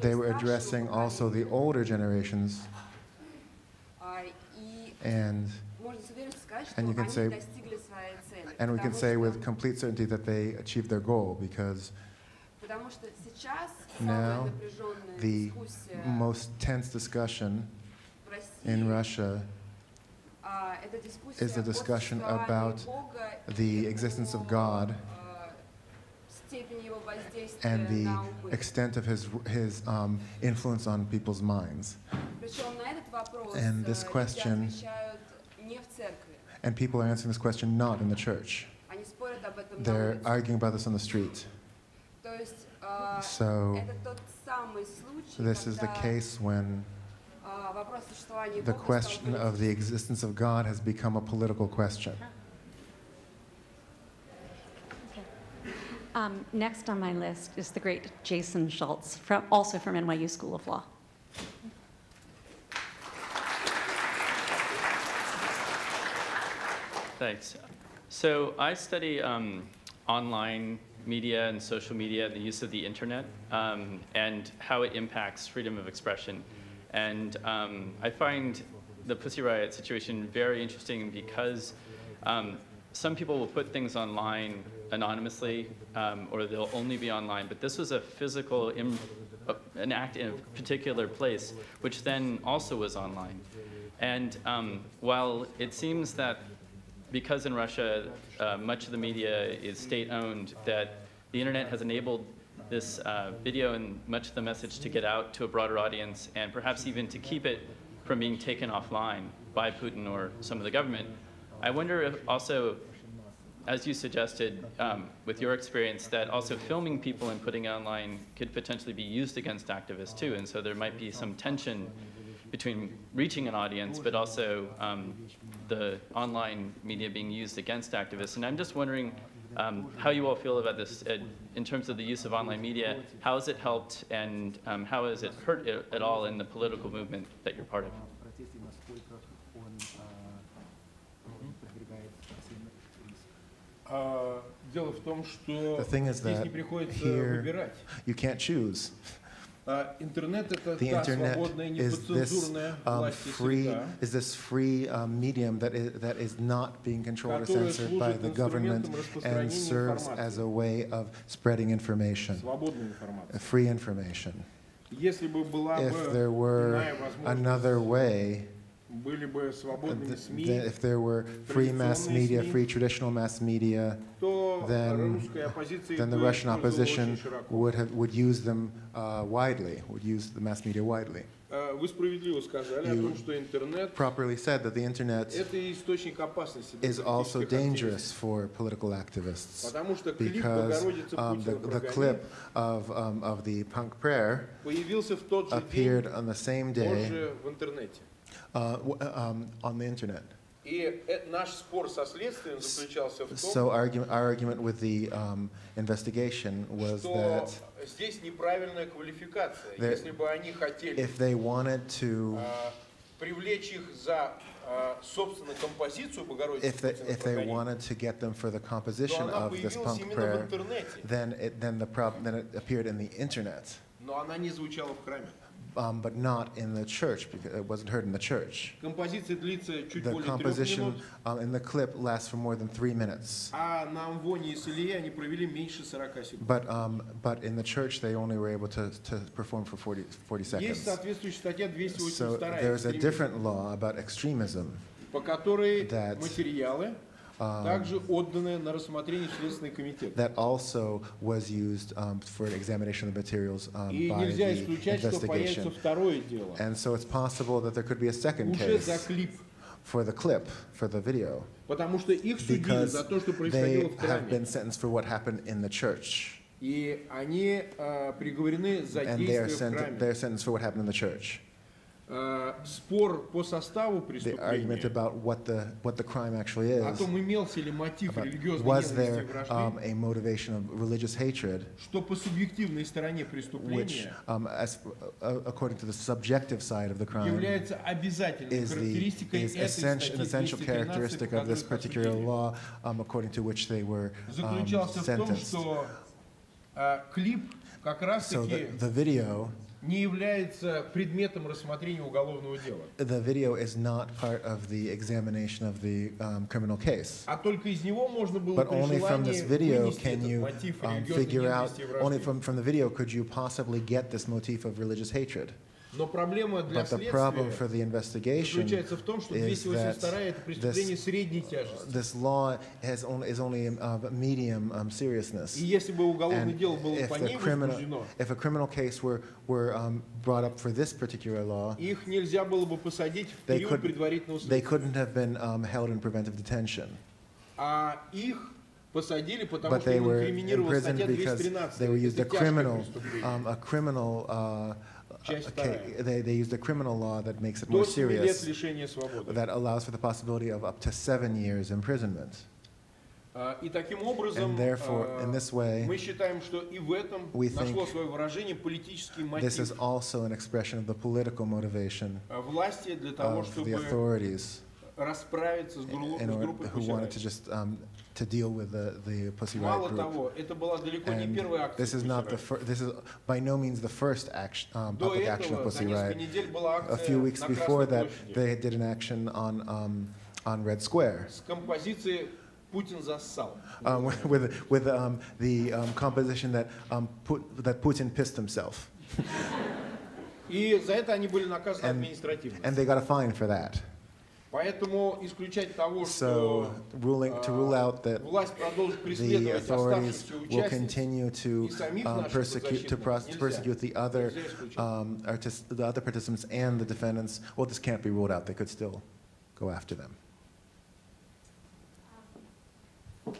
They were addressing also the older generations. And, and you can say, and we can say with complete certainty that they achieved their goal because now the most tense discussion in Russia is the discussion about the existence of God and the extent of his, his um, influence on people's minds. And this question, and people are answering this question not in the church. They're arguing about this on the street. So, this is the case when the question of the existence of God has become a political question. Um, Next on my list is the great Jason Schultz, from, also from NYU School of Law. Thanks. So I study um, online media and social media and the use of the internet um, and how it impacts freedom of expression. And um, I find the Pussy Riot situation very interesting because um, some people will put things online anonymously um, or they'll only be online, but this was a physical, uh, an act in a particular place, which then also was online. And um, while it seems that because in Russia, uh, much of the media is state-owned, that the internet has enabled this uh, video and much of the message to get out to a broader audience, and perhaps even to keep it from being taken offline by Putin or some of the government. I wonder if also, as you suggested um, with your experience, that also filming people and putting online could potentially be used against activists too, and so there might be some tension between reaching an audience, but also um, the online media being used against activists. And I'm just wondering um, how you all feel about this uh, in terms of the use of online media. How has it helped, and um, how has it hurt at all in the political movement that you're part of? Дело в том, что The thing is здесь that не приходится here выбирать. you can't choose. А, Интернет — это The та internet свободная, is this неподцензурная um, власть free языка, is this free um, medium that is, that is not being controlled or Которая censored by служит the government инструментом and распространения serves информации. as a way of spreading information, свободная информация. free information. Если бы была If бы there were иная возможность, another way, if there were free mass media, free traditional mass media, then, then the Russian opposition would, have, would use them uh, widely, would use the mass media widely. You properly said that the internet is also dangerous for political activists because um, the, the, clip of, um, of the punk prayer appeared on the same day uh, um, on the internet. So argument, our argument with the um, investigation was that if they wanted to if they, if they wanted to get them for the composition of this punk prayer, then it, then the problem then it appeared in the internet но она не звучала в храме. um, but not in the church because it wasn't heard in the church. Композиция длится чуть The более трех composition минут, um, in the clip lasts for more than three minutes. а на Амвоне и Селие они провели меньше 40 секунд. But, um, but in the church, they only were able to, to perform for 40, 40 Есть seconds. соответствующая статья 282 So there's a экстремизм, different law about extremism по которой that, материалы um, также отданы на рассмотрение в Следственный комитет. that also was used um, for an examination of the materials um, И by нельзя the исключать, что появится investigation. второе дело. And so it's possible that there could be a second Уже за case клип. for the clip, for the video, Потому что их судили because за то, что they происходило в have храме. been sentenced for what happened in the church. И они а, приговорены за And they are, действия в sent, храме. they're sentenced for what happened in the church. А, Спор по составу The argument преступления, about what the, what the crime actually о is, том, имелся ли мотив about религиозной was ненависти there и вражды, um, a motivation of religious hatred, что по субъективной стороне which, преступления um, as, uh, according to the subjective side of the crime, является обязательной is, the, характеристикой is этой essential, an статьи essential 213, characteristic по of this которой их particular осудили. law, um, according to which they were um, заключался в том, sentenced. что а, клип как So раз-таки the, the video, не является предметом рассмотрения уголовного дела, the video is not part of the examination of the um, criminal case. а только из него можно было But при only from this желании video вынести can этот you мотив um, религиозной figure out, ненависти и only вражды. from, from the video could you possibly get this motif of religious hatred. Но проблема для But the problem следствия for the investigation заключается в том, что is that 282 это преступление this, средней тяжести. this law has only, is only of medium um, seriousness. И если бы уголовное And дело было if по the ней criminal, возбуждено, if a criminal case were, were um, brought up for this particular law, их нельзя было бы посадить в they, период could, предварительного they следствия. couldn't have been um, held in preventive detention. А их посадили, потому But что they им were инкриминировалась imprisoned статья because 213. they were used a Это тяжкое criminal, преступление. um, a criminal, uh, Часть okay, вторая. they, they used a criminal law that makes it До more 7 лет serious, лишения свободы. that allows for the possibility of up to seven years imprisonment. А, И таким образом And therefore, а, in this way, мы считаем, что и в этом we нашло think свое выражение политический This is мотив also an expression of the political motivation а, власти для того, of the чтобы authorities расправиться с, гру- in с order, группой who wanted to Pussy just um, to deal with the, the Pussy Riot Мало group. того, это была далеко не And первая акция this is Pussy not the Riot. fir- this is by no means the first action, um, До public action of этого за Pussy несколько Riot. недель была A акция few weeks на before Красной that, площади they did an action on um, on Red Square с композицией «Путин зассал». um, <laughs> with with um, the um, composition that um, put, that Putin pissed himself, И за это они были наказаны and административно. and they got a fine for that. So ruling, to rule out that the authorities will continue to um, persecute to, to, persecute the other um, the other participants and the defendants. Well, this can't be ruled out. They could still go after them. Um,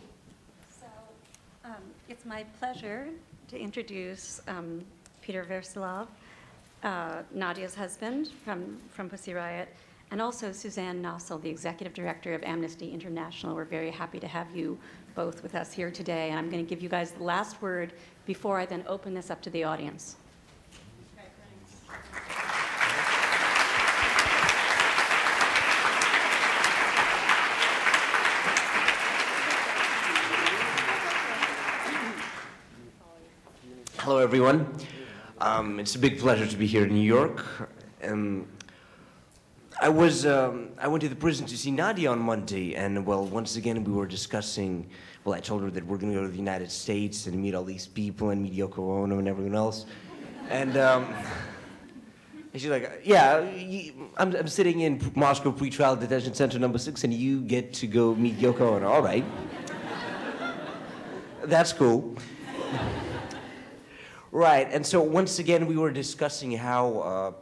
so it's my pleasure to introduce um, Peter Verzilov, uh, Nadia's husband from from Pussy Riot and also Suzanne Nossel, the Executive Director of Amnesty International. We're very happy to have you both with us here today, and I'm going to give you guys the last word before I then open this up to the audience. Hello, everyone. Um, it's a big pleasure to be here in New York. Um, I was um, I went to the prison to see Nadia on Monday, and well, once again we were discussing. Well, I told her that we're going to go to the United States and meet all these people and meet Yoko Ono and everyone else, and. Um, <laughs> and she's like, yeah, you, I'm, I'm sitting in Moscow pretrial detention center number six, and you get to go meet Yoko Ono. All right. That's cool. <laughs> Right, and so once again, we were discussing how uh,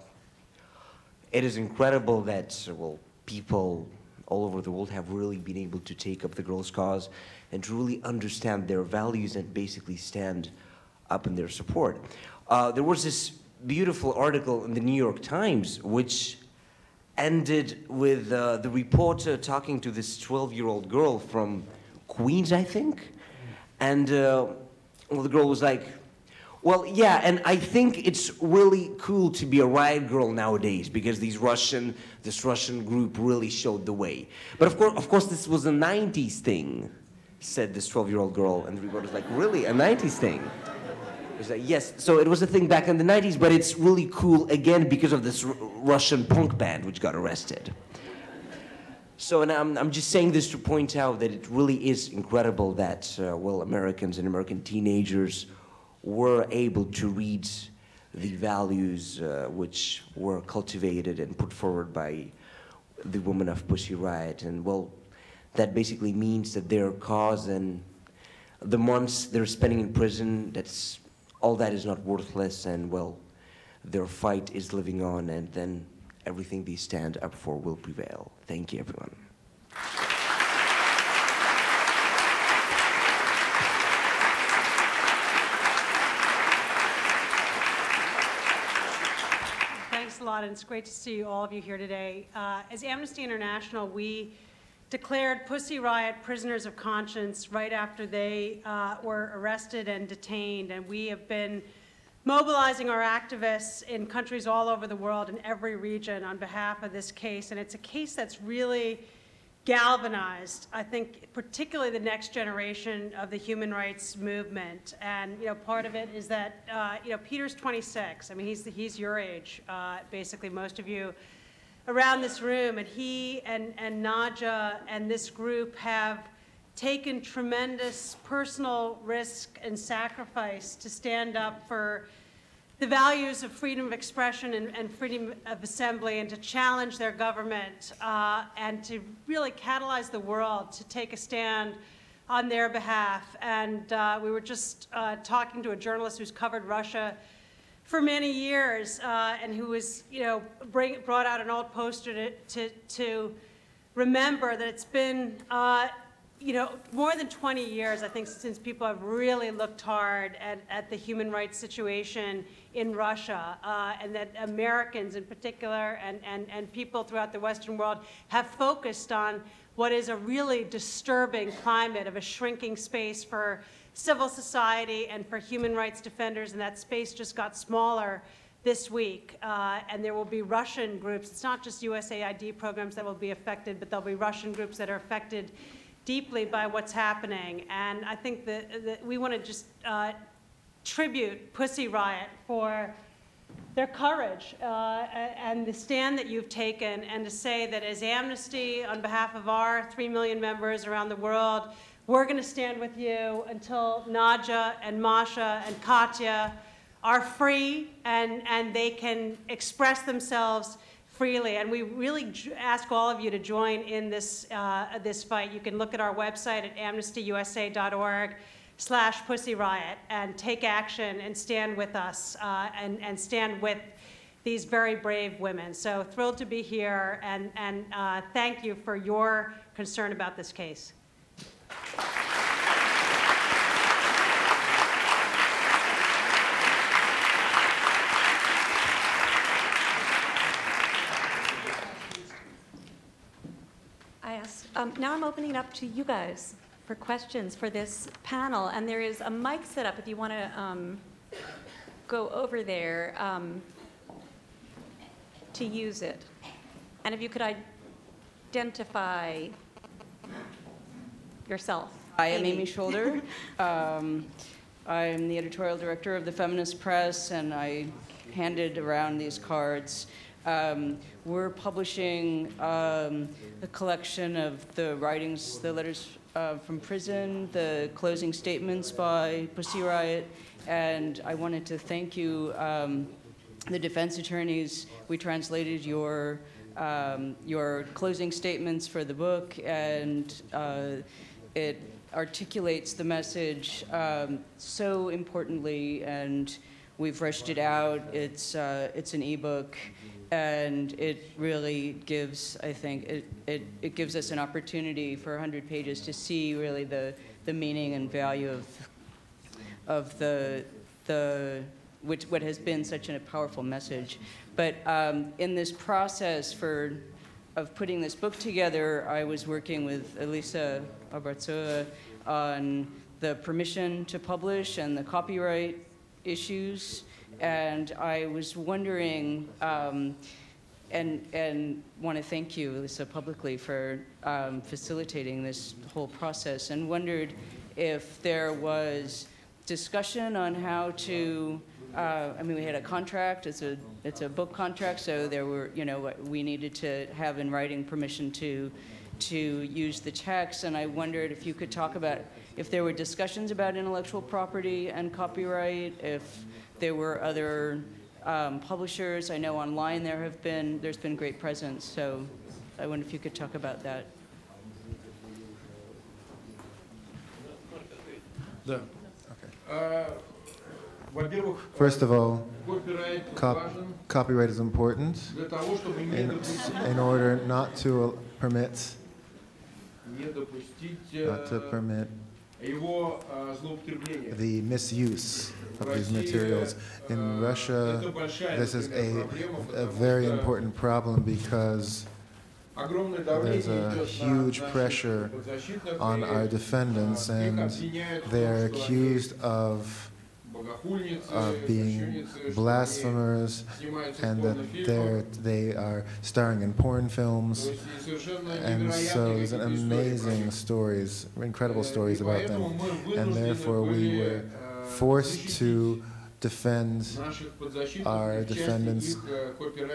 it is incredible that, well, people all over the world have really been able to take up the girls' cause and to really understand their values and basically stand up in their support. Uh, there was this beautiful article in the New York Times which ended with uh, the reporter talking to this 12-year-old girl from Queens, I think, and uh, well, the girl was like, well, yeah, and I think it's really cool to be a riot girl nowadays because these Russian, this Russian group really showed the way. But of course, of course, this was a 90s thing, said this 12-year-old girl, and the reporter was like, really, a 90s thing? Like, yes, so it was a thing back in the 90s, but it's really cool again because of this R Russian punk band which got arrested. So, and I'm, I'm just saying this to point out that it really is incredible that, uh, well, Americans and American teenagers were able to read the values uh, which were cultivated and put forward by the women of Pussy Riot. And well, that basically means that their cause and the months they're spending in prison, that's all that is not worthless and well, their fight is living on and then everything they stand up for will prevail. Thank you, everyone. a lot, and it's great to see all of you here today. Uh, as Amnesty International, we declared Pussy Riot prisoners of conscience right after they uh, were arrested and detained, and we have been mobilizing our activists in countries all over the world in every region on behalf of this case, and it's a case that's really galvanized, I think, particularly the next generation of the human rights movement. And you know, part of it is that uh, you know Peter's 26. I mean, he's he's your age, uh, basically. Most of you around this room, and he and and Nadia and this group have taken tremendous personal risk and sacrifice to stand up for the values of freedom of expression and, and, freedom of assembly and to challenge their government uh, and to really catalyze the world to take a stand on their behalf. And uh, we were just uh, talking to a journalist who's covered Russia for many years uh, and who was, you know, bring, brought out an old poster to, to, to remember that it's been uh, you know, more than 20 years, I think, since people have really looked hard at, at the human rights situation in Russia, uh, and that Americans in particular and, and, and people throughout the Western world have focused on what is a really disturbing climate of a shrinking space for civil society and for human rights defenders, and that space just got smaller this week. Uh, and there will be Russian groups. It's not just USAID programs that will be affected, but there'll be Russian groups that are affected deeply by what's happening. And I think that, that we want to just uh, tribute Pussy Riot for their courage uh, and the stand that you've taken and to say that as Amnesty, on behalf of our 3 million members around the world, we're going to stand with you until Nadia and Masha and Katya are free and, and they can express themselves freely. And we really ask all of you to join in this, uh, this fight. You can look at our website at amnestyusa.org slash pussy riot and take action and stand with us uh, and, and stand with these very brave women. So thrilled to be here and, and uh, thank you for your concern about this case. Um, Now I'm opening up to you guys for questions for this panel, and there is a mic set up if you want to go over there um, to use it. And if you could identify yourself. Hi, I'm Amy Scholder. <laughs> um, I'm the editorial director of the Feminist Press, and I handed around these cards. Um, we're publishing um, a collection of the writings, the letters uh, from prison, the closing statements by Pussy Riot, and I wanted to thank you, um, the defense attorneys. We translated your um, your closing statements for the book, and uh, it articulates the message um, so importantly, and we've rushed it out. It's uh, it's an ebook, and it really gives, I think, it, it, it gives us an opportunity for 100 pages to see really the the meaning and value of of the the which what has been such a powerful message. But um, in this process for of putting this book together, I was working with Alisa Obraztsova on the permission to publish and the copyright issues. And I was wondering, um, and, and want to thank you, Alisa, publicly for um, facilitating this whole process, and wondered if there was discussion on how to uh, I mean, we had a contract. It's a it's a book contract, so there were you know we needed to have in writing permission to to use the text. And I wondered if you could talk about if there were discussions about intellectual property and copyright, if there were other um, publishers. I know online there have been there's been great presence. So I wonder if you could talk about that. Да. First of all, cop copyright is important in, in order not to permit not to permit the misuse of these materials. In Russia, this is a, a very important problem because there's a huge pressure on our defendants, and they're accused of of being blasphemers and that they are starring in porn films. And so there's an amazing stories, incredible stories about them. And therefore we were forced to defend our defendants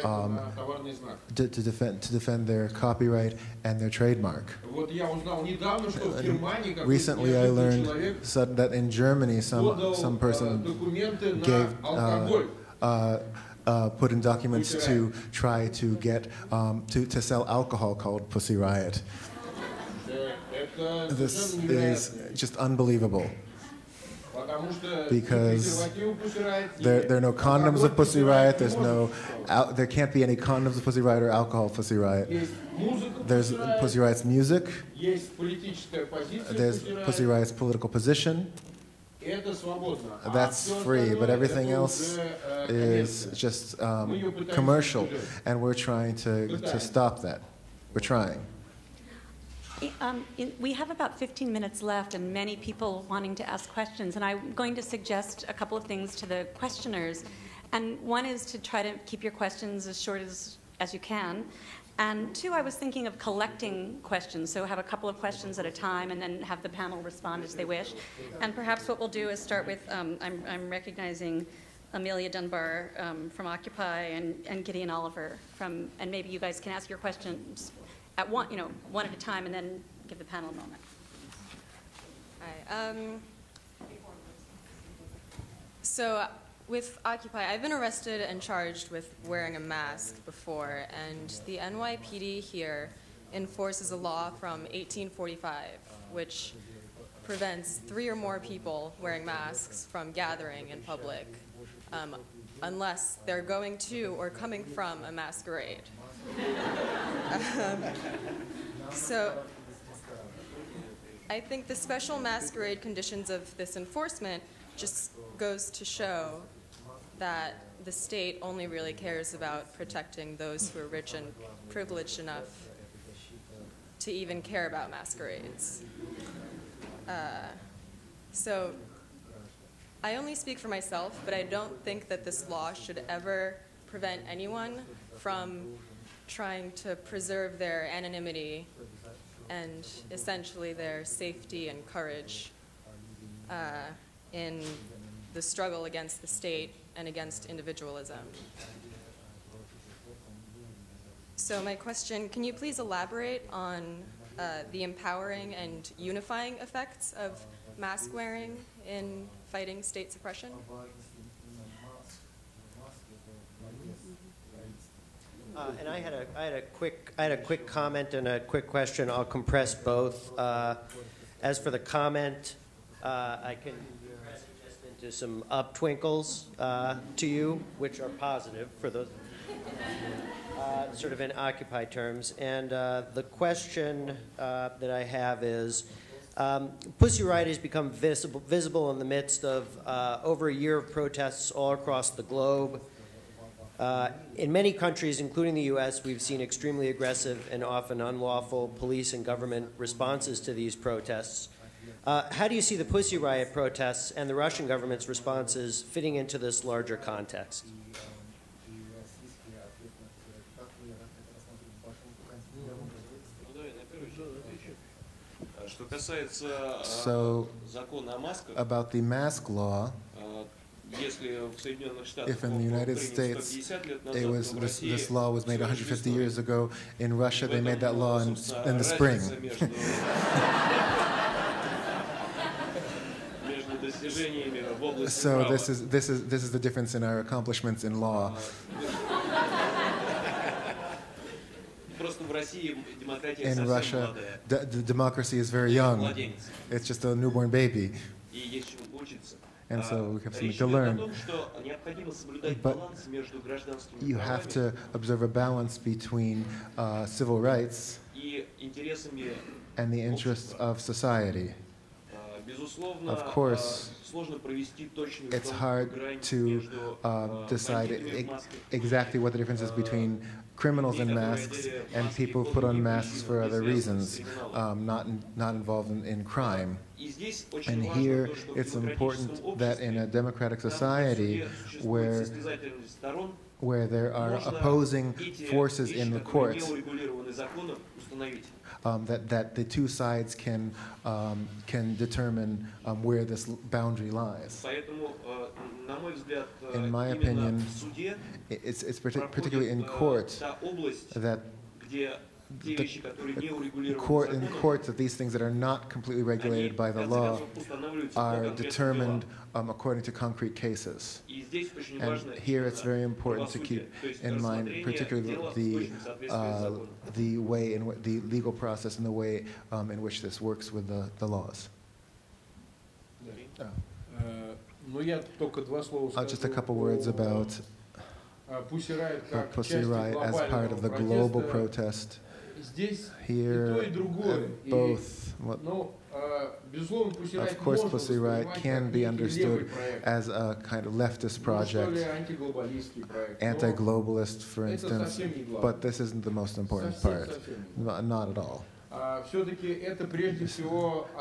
um, to, to, defend, to defend their copyright and their trademark. Recently, I learned that in Germany, some, some person gave. Uh, uh, uh, put in documents to try to get um, to, to sell alcohol called Pussy Riot. This is just unbelievable because there, there are no condoms of Pussy Riot. There's no, al- there can't be any condoms of Pussy Riot or alcohol of Pussy Riot. There's Pussy Riot's music. There's Pussy Riot's political position. That's free, but everything else is just um, commercial, and we're trying to, to stop that. We're trying. Um, in, we have about 15 minutes left and many people wanting to ask questions. And I'm going to suggest a couple of things to the questioners. And one is to try to keep your questions as short as, as you can. And two, I was thinking of collecting questions. So have a couple of questions at a time and then have the panel respond as they wish. And perhaps what we'll do is start with um, I'm, I'm, recognizing Amelia Dunbar um, from Occupy and, and Gideon Oliver from, and maybe you guys can ask your questions at one, you know, one at a time, and then give the panel a moment. Hi. Um, so with Occupy, I've been arrested and charged with wearing a mask before, and the NYPD here enforces a law from 1845, which prevents three or more people wearing masks from gathering in public um, unless they're going to or coming from a masquerade um, so I think the special masquerade conditions of this enforcement just goes to show that the state only really cares about protecting those who are rich and privileged enough to even care about masquerades. Uh, so I only speak for myself, but I don't think that this law should ever prevent anyone from trying to preserve their anonymity and essentially their safety and courage uh, in the struggle against the state and against individualism. So my question, can you please elaborate on uh, the empowering and unifying effects of mask wearing in fighting state suppression? Uh, and I had a, I had a quick, I had a quick comment and a quick question. I'll compress both. Uh, as for the comment, uh, I can compress it just into some uptwinkles uh, to you, which are positive for those, uh, sort of in Occupy terms. And uh, the question that I have is, um, Pussy Riot has become visible, visible in the midst of over a year of protests all across the globe. Uh, in many countries, including the U.S., we've seen extremely aggressive and often unlawful police and government responses to these protests. Uh, how do you see the Pussy Riot protests and the Russian government's responses fitting into this larger context? So, about the mask law, if in the United States it was this, this, law was made 150 years ago, in Russia they made that law in, in the spring. <laughs> so this is this is this is the difference in our accomplishments in law. <laughs> in Russia, the democracy is very young. It's just a newborn baby. And so we have something to learn. But you have to observe a balance between uh, civil rights and the interests of society. Of course, it's hard to uh, decide exactly what the difference is between criminals in masks and people put on masks for other reasons, um, not, not involved in, in crime. And here it's important that in a democratic society where where there are opposing forces in the courts, um, that, that the two sides can, um, can determine um, where this boundary lies. In my opinion, it's, it's partic particularly in court that the court, in courts that these things that are not completely regulated by the law are determined um, according to concrete cases. And here it's very important to keep in mind particularly the, uh, the way in the legal process and the way um, in which this works with the, the laws. Uh, just a couple words about Pussy Riot as part of the global protest here, both. of course, Pussy Riot can be understood as a kind of leftist project, anti globalist, for instance, but this isn't the most important part. Not at all.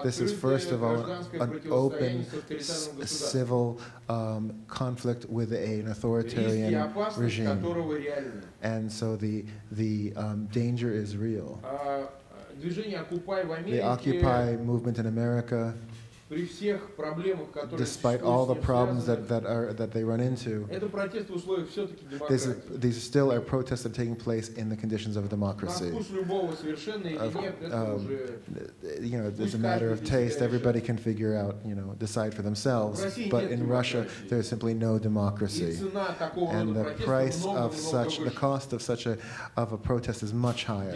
This is first of all an open civil um, conflict with a, an authoritarian regime. And so the, the um, danger is real. The Occupy movement in America despite all the problems that, that, are, that they run into, this is, these still are protests that are taking place in the conditions of a democracy. Of, um, you know, it's a matter of taste. Everybody can figure out, you know, decide for themselves. But in Russia, there is simply no democracy. And the price of such, the cost of such a, of a protest is much higher.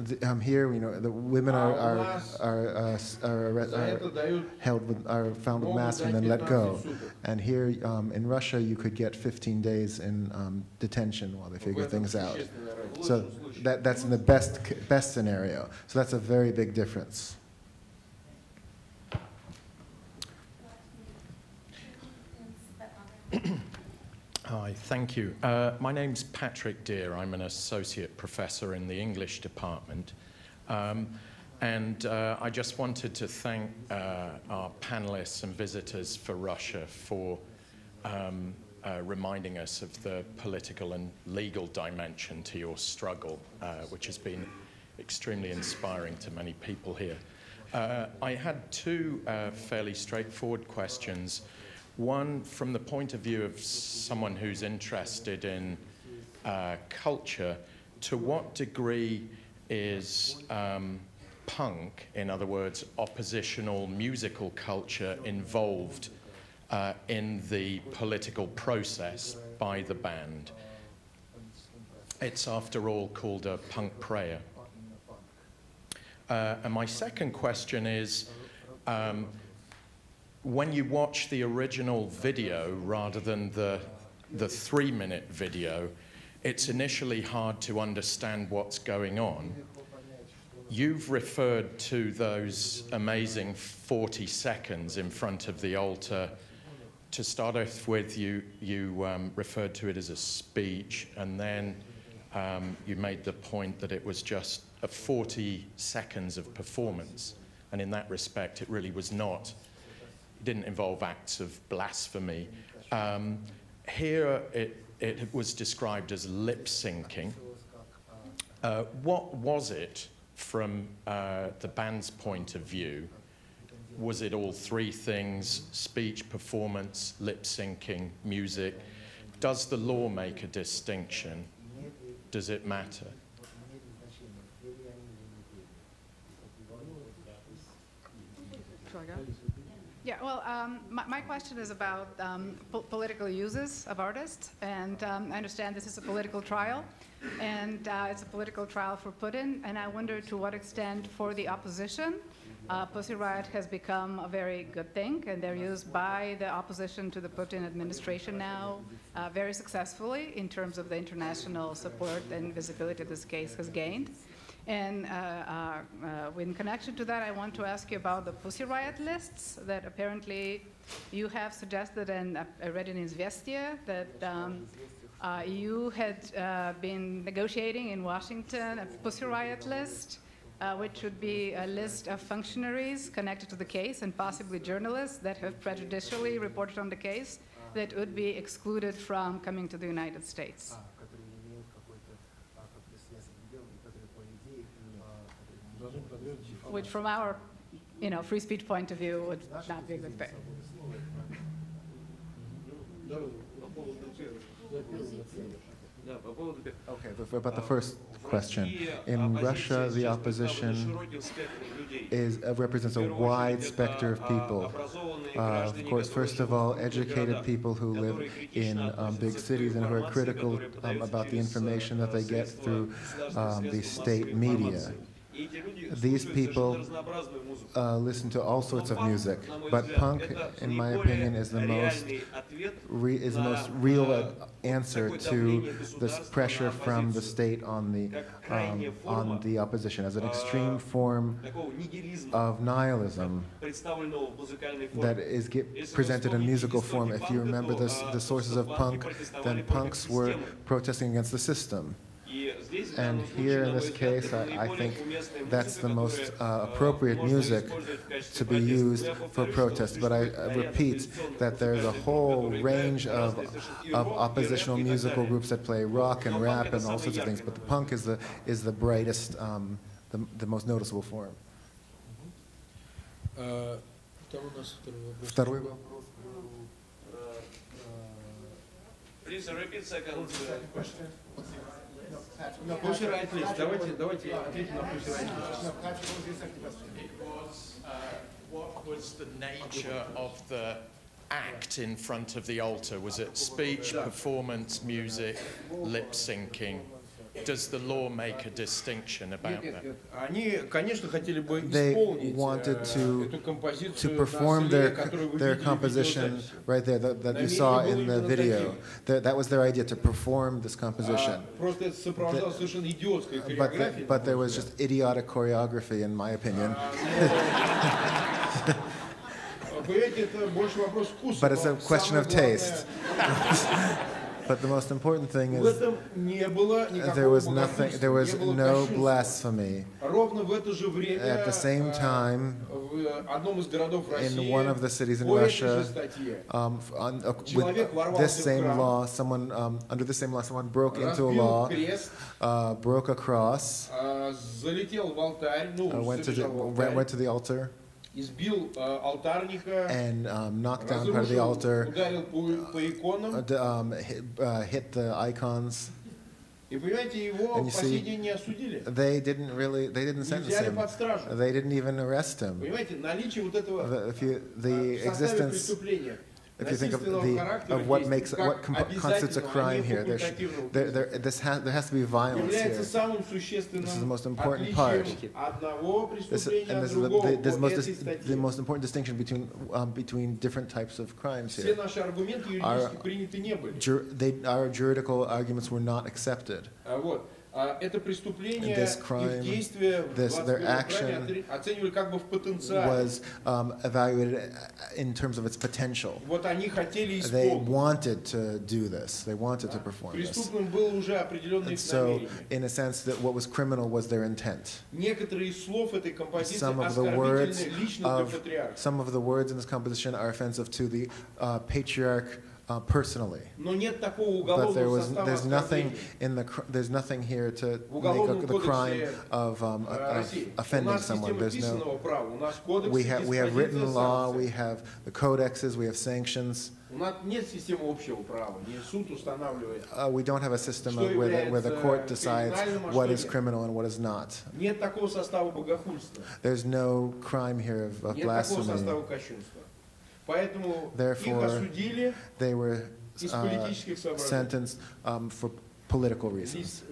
The, um, here, you know, the women are, are, are uh, are, uh, are uh, held with, are found with masks and then let go. And here um, in Russia, you could get 15 days in um, detention while they figure things out. So that, that's in the best, best scenario. So that's a very big difference. <coughs> Hi, thank you. Uh, my name's Patrick Deer. I'm an associate professor in the English department. Um, and uh, I just wanted to thank uh, our panelists and visitors for Russia for um, uh, reminding us of the political and legal dimension to your struggle, uh, which has been extremely inspiring to many people here. Uh, I had two uh, fairly straightforward questions. One, from the point of view of someone who's interested in culture, to what degree is um, punk, in other words, oppositional musical culture, involved uh, in the political process by the band? It's, after all, called a punk prayer. Uh, and my second question is um, when you watch the original video rather than the, the three minute video, it's initially hard to understand what's going on. You've referred to those amazing 40 seconds in front of the altar. To start off with, you, you um, referred to it as a speech, and then um, you made the point that it was just a 40 seconds of performance. And in that respect, it really was not It didn't involve acts of blasphemy. Um, here it, it was described as lip syncing. Uh, what was it from uh, the band's point of view? Was it all three things speech, performance, lip syncing, music? Does the law make a distinction? Does it matter? Yeah, well, um, my, my, question is about um, po political uses of artists, and um, I understand this is a political trial, and uh, it's a political trial for Putin, and I wonder to what extent for the opposition, uh, Pussy Riot has become a very good thing, and they're used by the opposition to the Putin administration now uh, very successfully in terms of the international support and visibility this case has gained. And uh, uh, uh, in connection to that, I want to ask you about the Pussy Riot lists that apparently you have suggested, and I read in Izvestia that um, uh, you had uh, been negotiating in Washington a Pussy Riot list, uh, which would be a list of functionaries connected to the case and possibly journalists that have prejudicially reported on the case that would be excluded from coming to the United States. Which from our you know, free speech point of view would not be a good thing. Okay, but about the first question. In Russia, the opposition is, uh, represents a wide spectrum of people. Uh, of course, first of all, educated people who live in um, big cities and who are critical um, about the information that they get through um, the state media. These people uh, listen to all sorts of music, but punk, in my opinion, is the most is the most real answer to this pressure from the state on the um, on the opposition as an extreme form of nihilism that is presented in musical form. If you remember this, the sources of punk, then punks were protesting against the system. And here in this case, I, I think that's the most uh, appropriate music to be used for protest. But I, I, repeat that there's a whole range of, of oppositional musical groups that play rock and rap and all sorts of things. But the punk is the, is the brightest, um, the, the most noticeable form. Второй вопрос. Please repeat second question. No, Pussy Riot list. Давайте, давайте ответим на Pussy Riot What was the nature of the act in front of the altar? Was it speech, performance, music, lip syncing? Does the law make a distinction about that? They wanted to, to perform their, their composition right there that, that you saw in the video. That, that was their idea, to perform this composition. but, the, but there was just idiotic choreography, in my opinion. <laughs> but it's a question of taste. <laughs> But the most important thing is there was nothing, there was no blasphemy. At the same time, in one of the cities in Russia, um, on, uh, with this same law, someone um, under the same law, someone broke into a law, uh, broke a cross, uh, went to the, went to the altar and um, knocked down part of the altar, uh, the, uh, um, hit, uh, hit, the icons. And you see, they didn't really, they didn't sentence him. They didn't even arrest him. The, you, the existence if you think of the of what makes what constitutes a crime here, there, there, there, this has, there has to be violence here. This is the most important part. This, and this is the, the, this most, the most important distinction between um, between different types of crimes here. Our, our juridical arguments were not accepted А Вот. А Это преступление, This их crime, действия в this- their 21 храме action отри- оценивали как бы в потенциале. Was um, evaluated uh, in terms of its potential. Вот они хотели They исполнить. wanted to do this. They wanted to perform this. Преступным было уже определенное And их so, намерение. in a sense, that what was criminal was their intent. Некоторые из слов этой композиции Some of the words оскорбительны лично для of патриарха. some of the words in this composition are offensive to the uh, patriarch uh, personally. But there was, there's nothing in the, there's nothing here to make a, the crime of, um, of offending someone. There's no. We have, we have written law. We have the codexes. We have sanctions. Uh, we don't have a system of, where, the, where the court decides what is criminal and what is not. There's no crime here of, of blasphemy. Therefore, they were uh, sentenced um, for political reasons.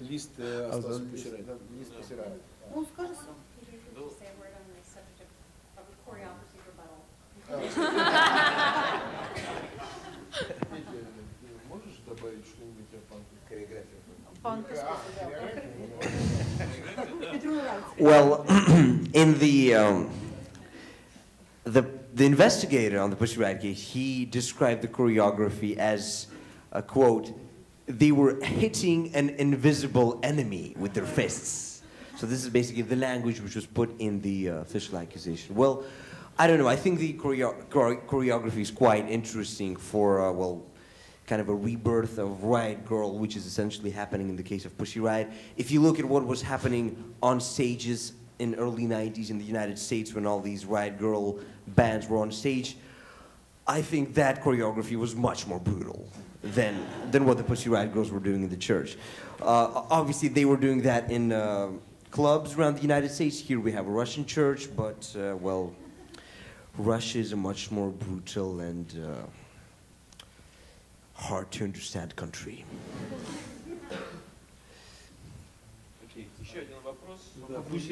well, <clears throat> in the um, the the investigator on the Pussy Riot case, he described the choreography as a quote, they were hitting an invisible enemy with their fists. So this is basically the language which was put in the uh, official accusation. Well, I don't know. I think the choreo- chore- choreography is quite interesting for uh, well, kind of a rebirth of Riot Girl, which is essentially happening in the case of Pussy Riot. If you look at what was happening on stages in early 90s in the United States when all these Riot Girl bands were on stage, I think that choreography was much more brutal than, than what the Pussy Riot Girls were doing in the church. Uh, obviously, they were doing that in uh, clubs around the United States. Here we have a Russian church, but, uh, well, Russia is a much more brutal and uh, hard to understand country. Да, Пусть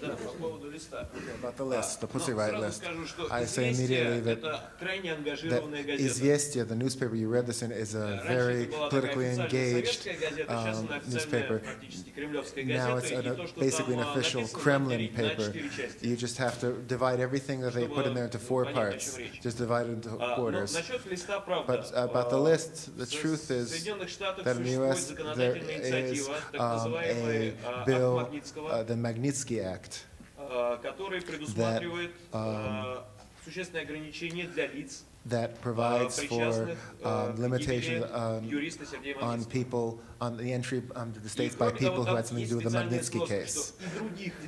Да, по поводу листа. About the list, the Pussy Ну, Riot сразу list. скажу, что I say «Известия» immediately that, это крайне that ангажированная газета. Известия, the newspaper you read this in, is a Раньше very это была такая politically официальная engaged советская газета, сейчас um, она официальная newspaper. практически кремлевская Now газета, it's и an, то, что basically an там official написано, Kremlin делить на paper. четыре части. You just have to divide everything that they put in there into four понять, о parts. чем речь. Just divide it into А, но quarters. насчет листа, правда, But uh, about the а, list, the в truth is Соединенных Штатах that in the существует U.S. there законодательная is инициатива, так um, называемый a а, bill, акт Магнитского, uh, the Magnitsky Act, а, который предусматривает um, а, существенные ограничения для лиц, that provides for э, um, limitations on, on, people, on the entry um, onto the states by people who had something to do with the Magnitsky case.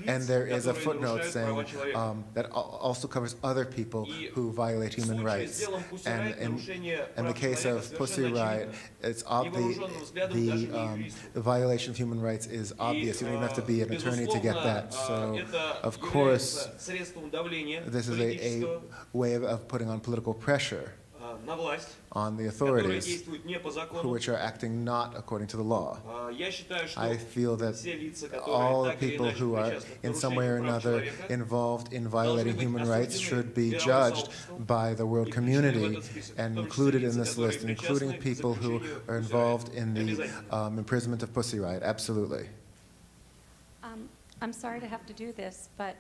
And there is a footnote saying um, that also covers other people who violate human rights. And in, the case of Pussy Riot, it's the, the, um, the, violation of human rights is obvious. You don't even have to be an attorney to get that. So, of course, this is a, a way of, of putting on political pressure pressure on the authorities who, which are acting not according to the law. I feel that all the people who are in some way or another involved in violating human rights should be judged by the world community and included in this list, including people who are involved in the um, imprisonment of Pussy Riot, absolutely. Um, I'm sorry to have to do this, but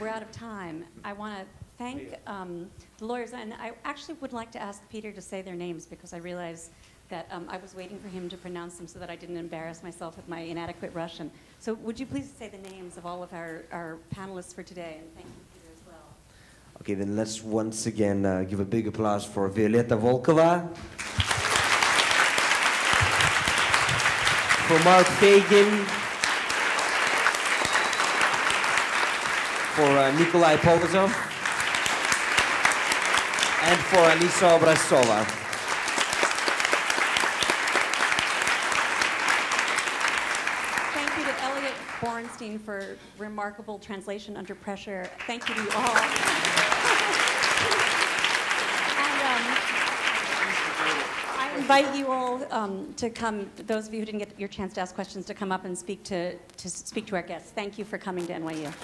we're out of time. I want to thank um, the lawyers, and I actually would like to ask Peter to say their names because I realize that um, I was waiting for him to pronounce them so that I didn't embarrass myself with my inadequate Russian. So would you please say the names of all of our, our panelists for today? And thank you, Peter, as well. Okay, then let's once again uh, give a big applause for Violetta Volkova. for Mark Feygin. For uh, Nikolai Polozov. And for Alisa Obraztsova. Thank you to Eliot Borenstein for remarkable translation under pressure. Thank you to you all. <laughs> and um, I invite you all um, to come, those of you who didn't get your chance to ask questions, to come up and speak to, to speak to our guests. Thank you for coming to NYU.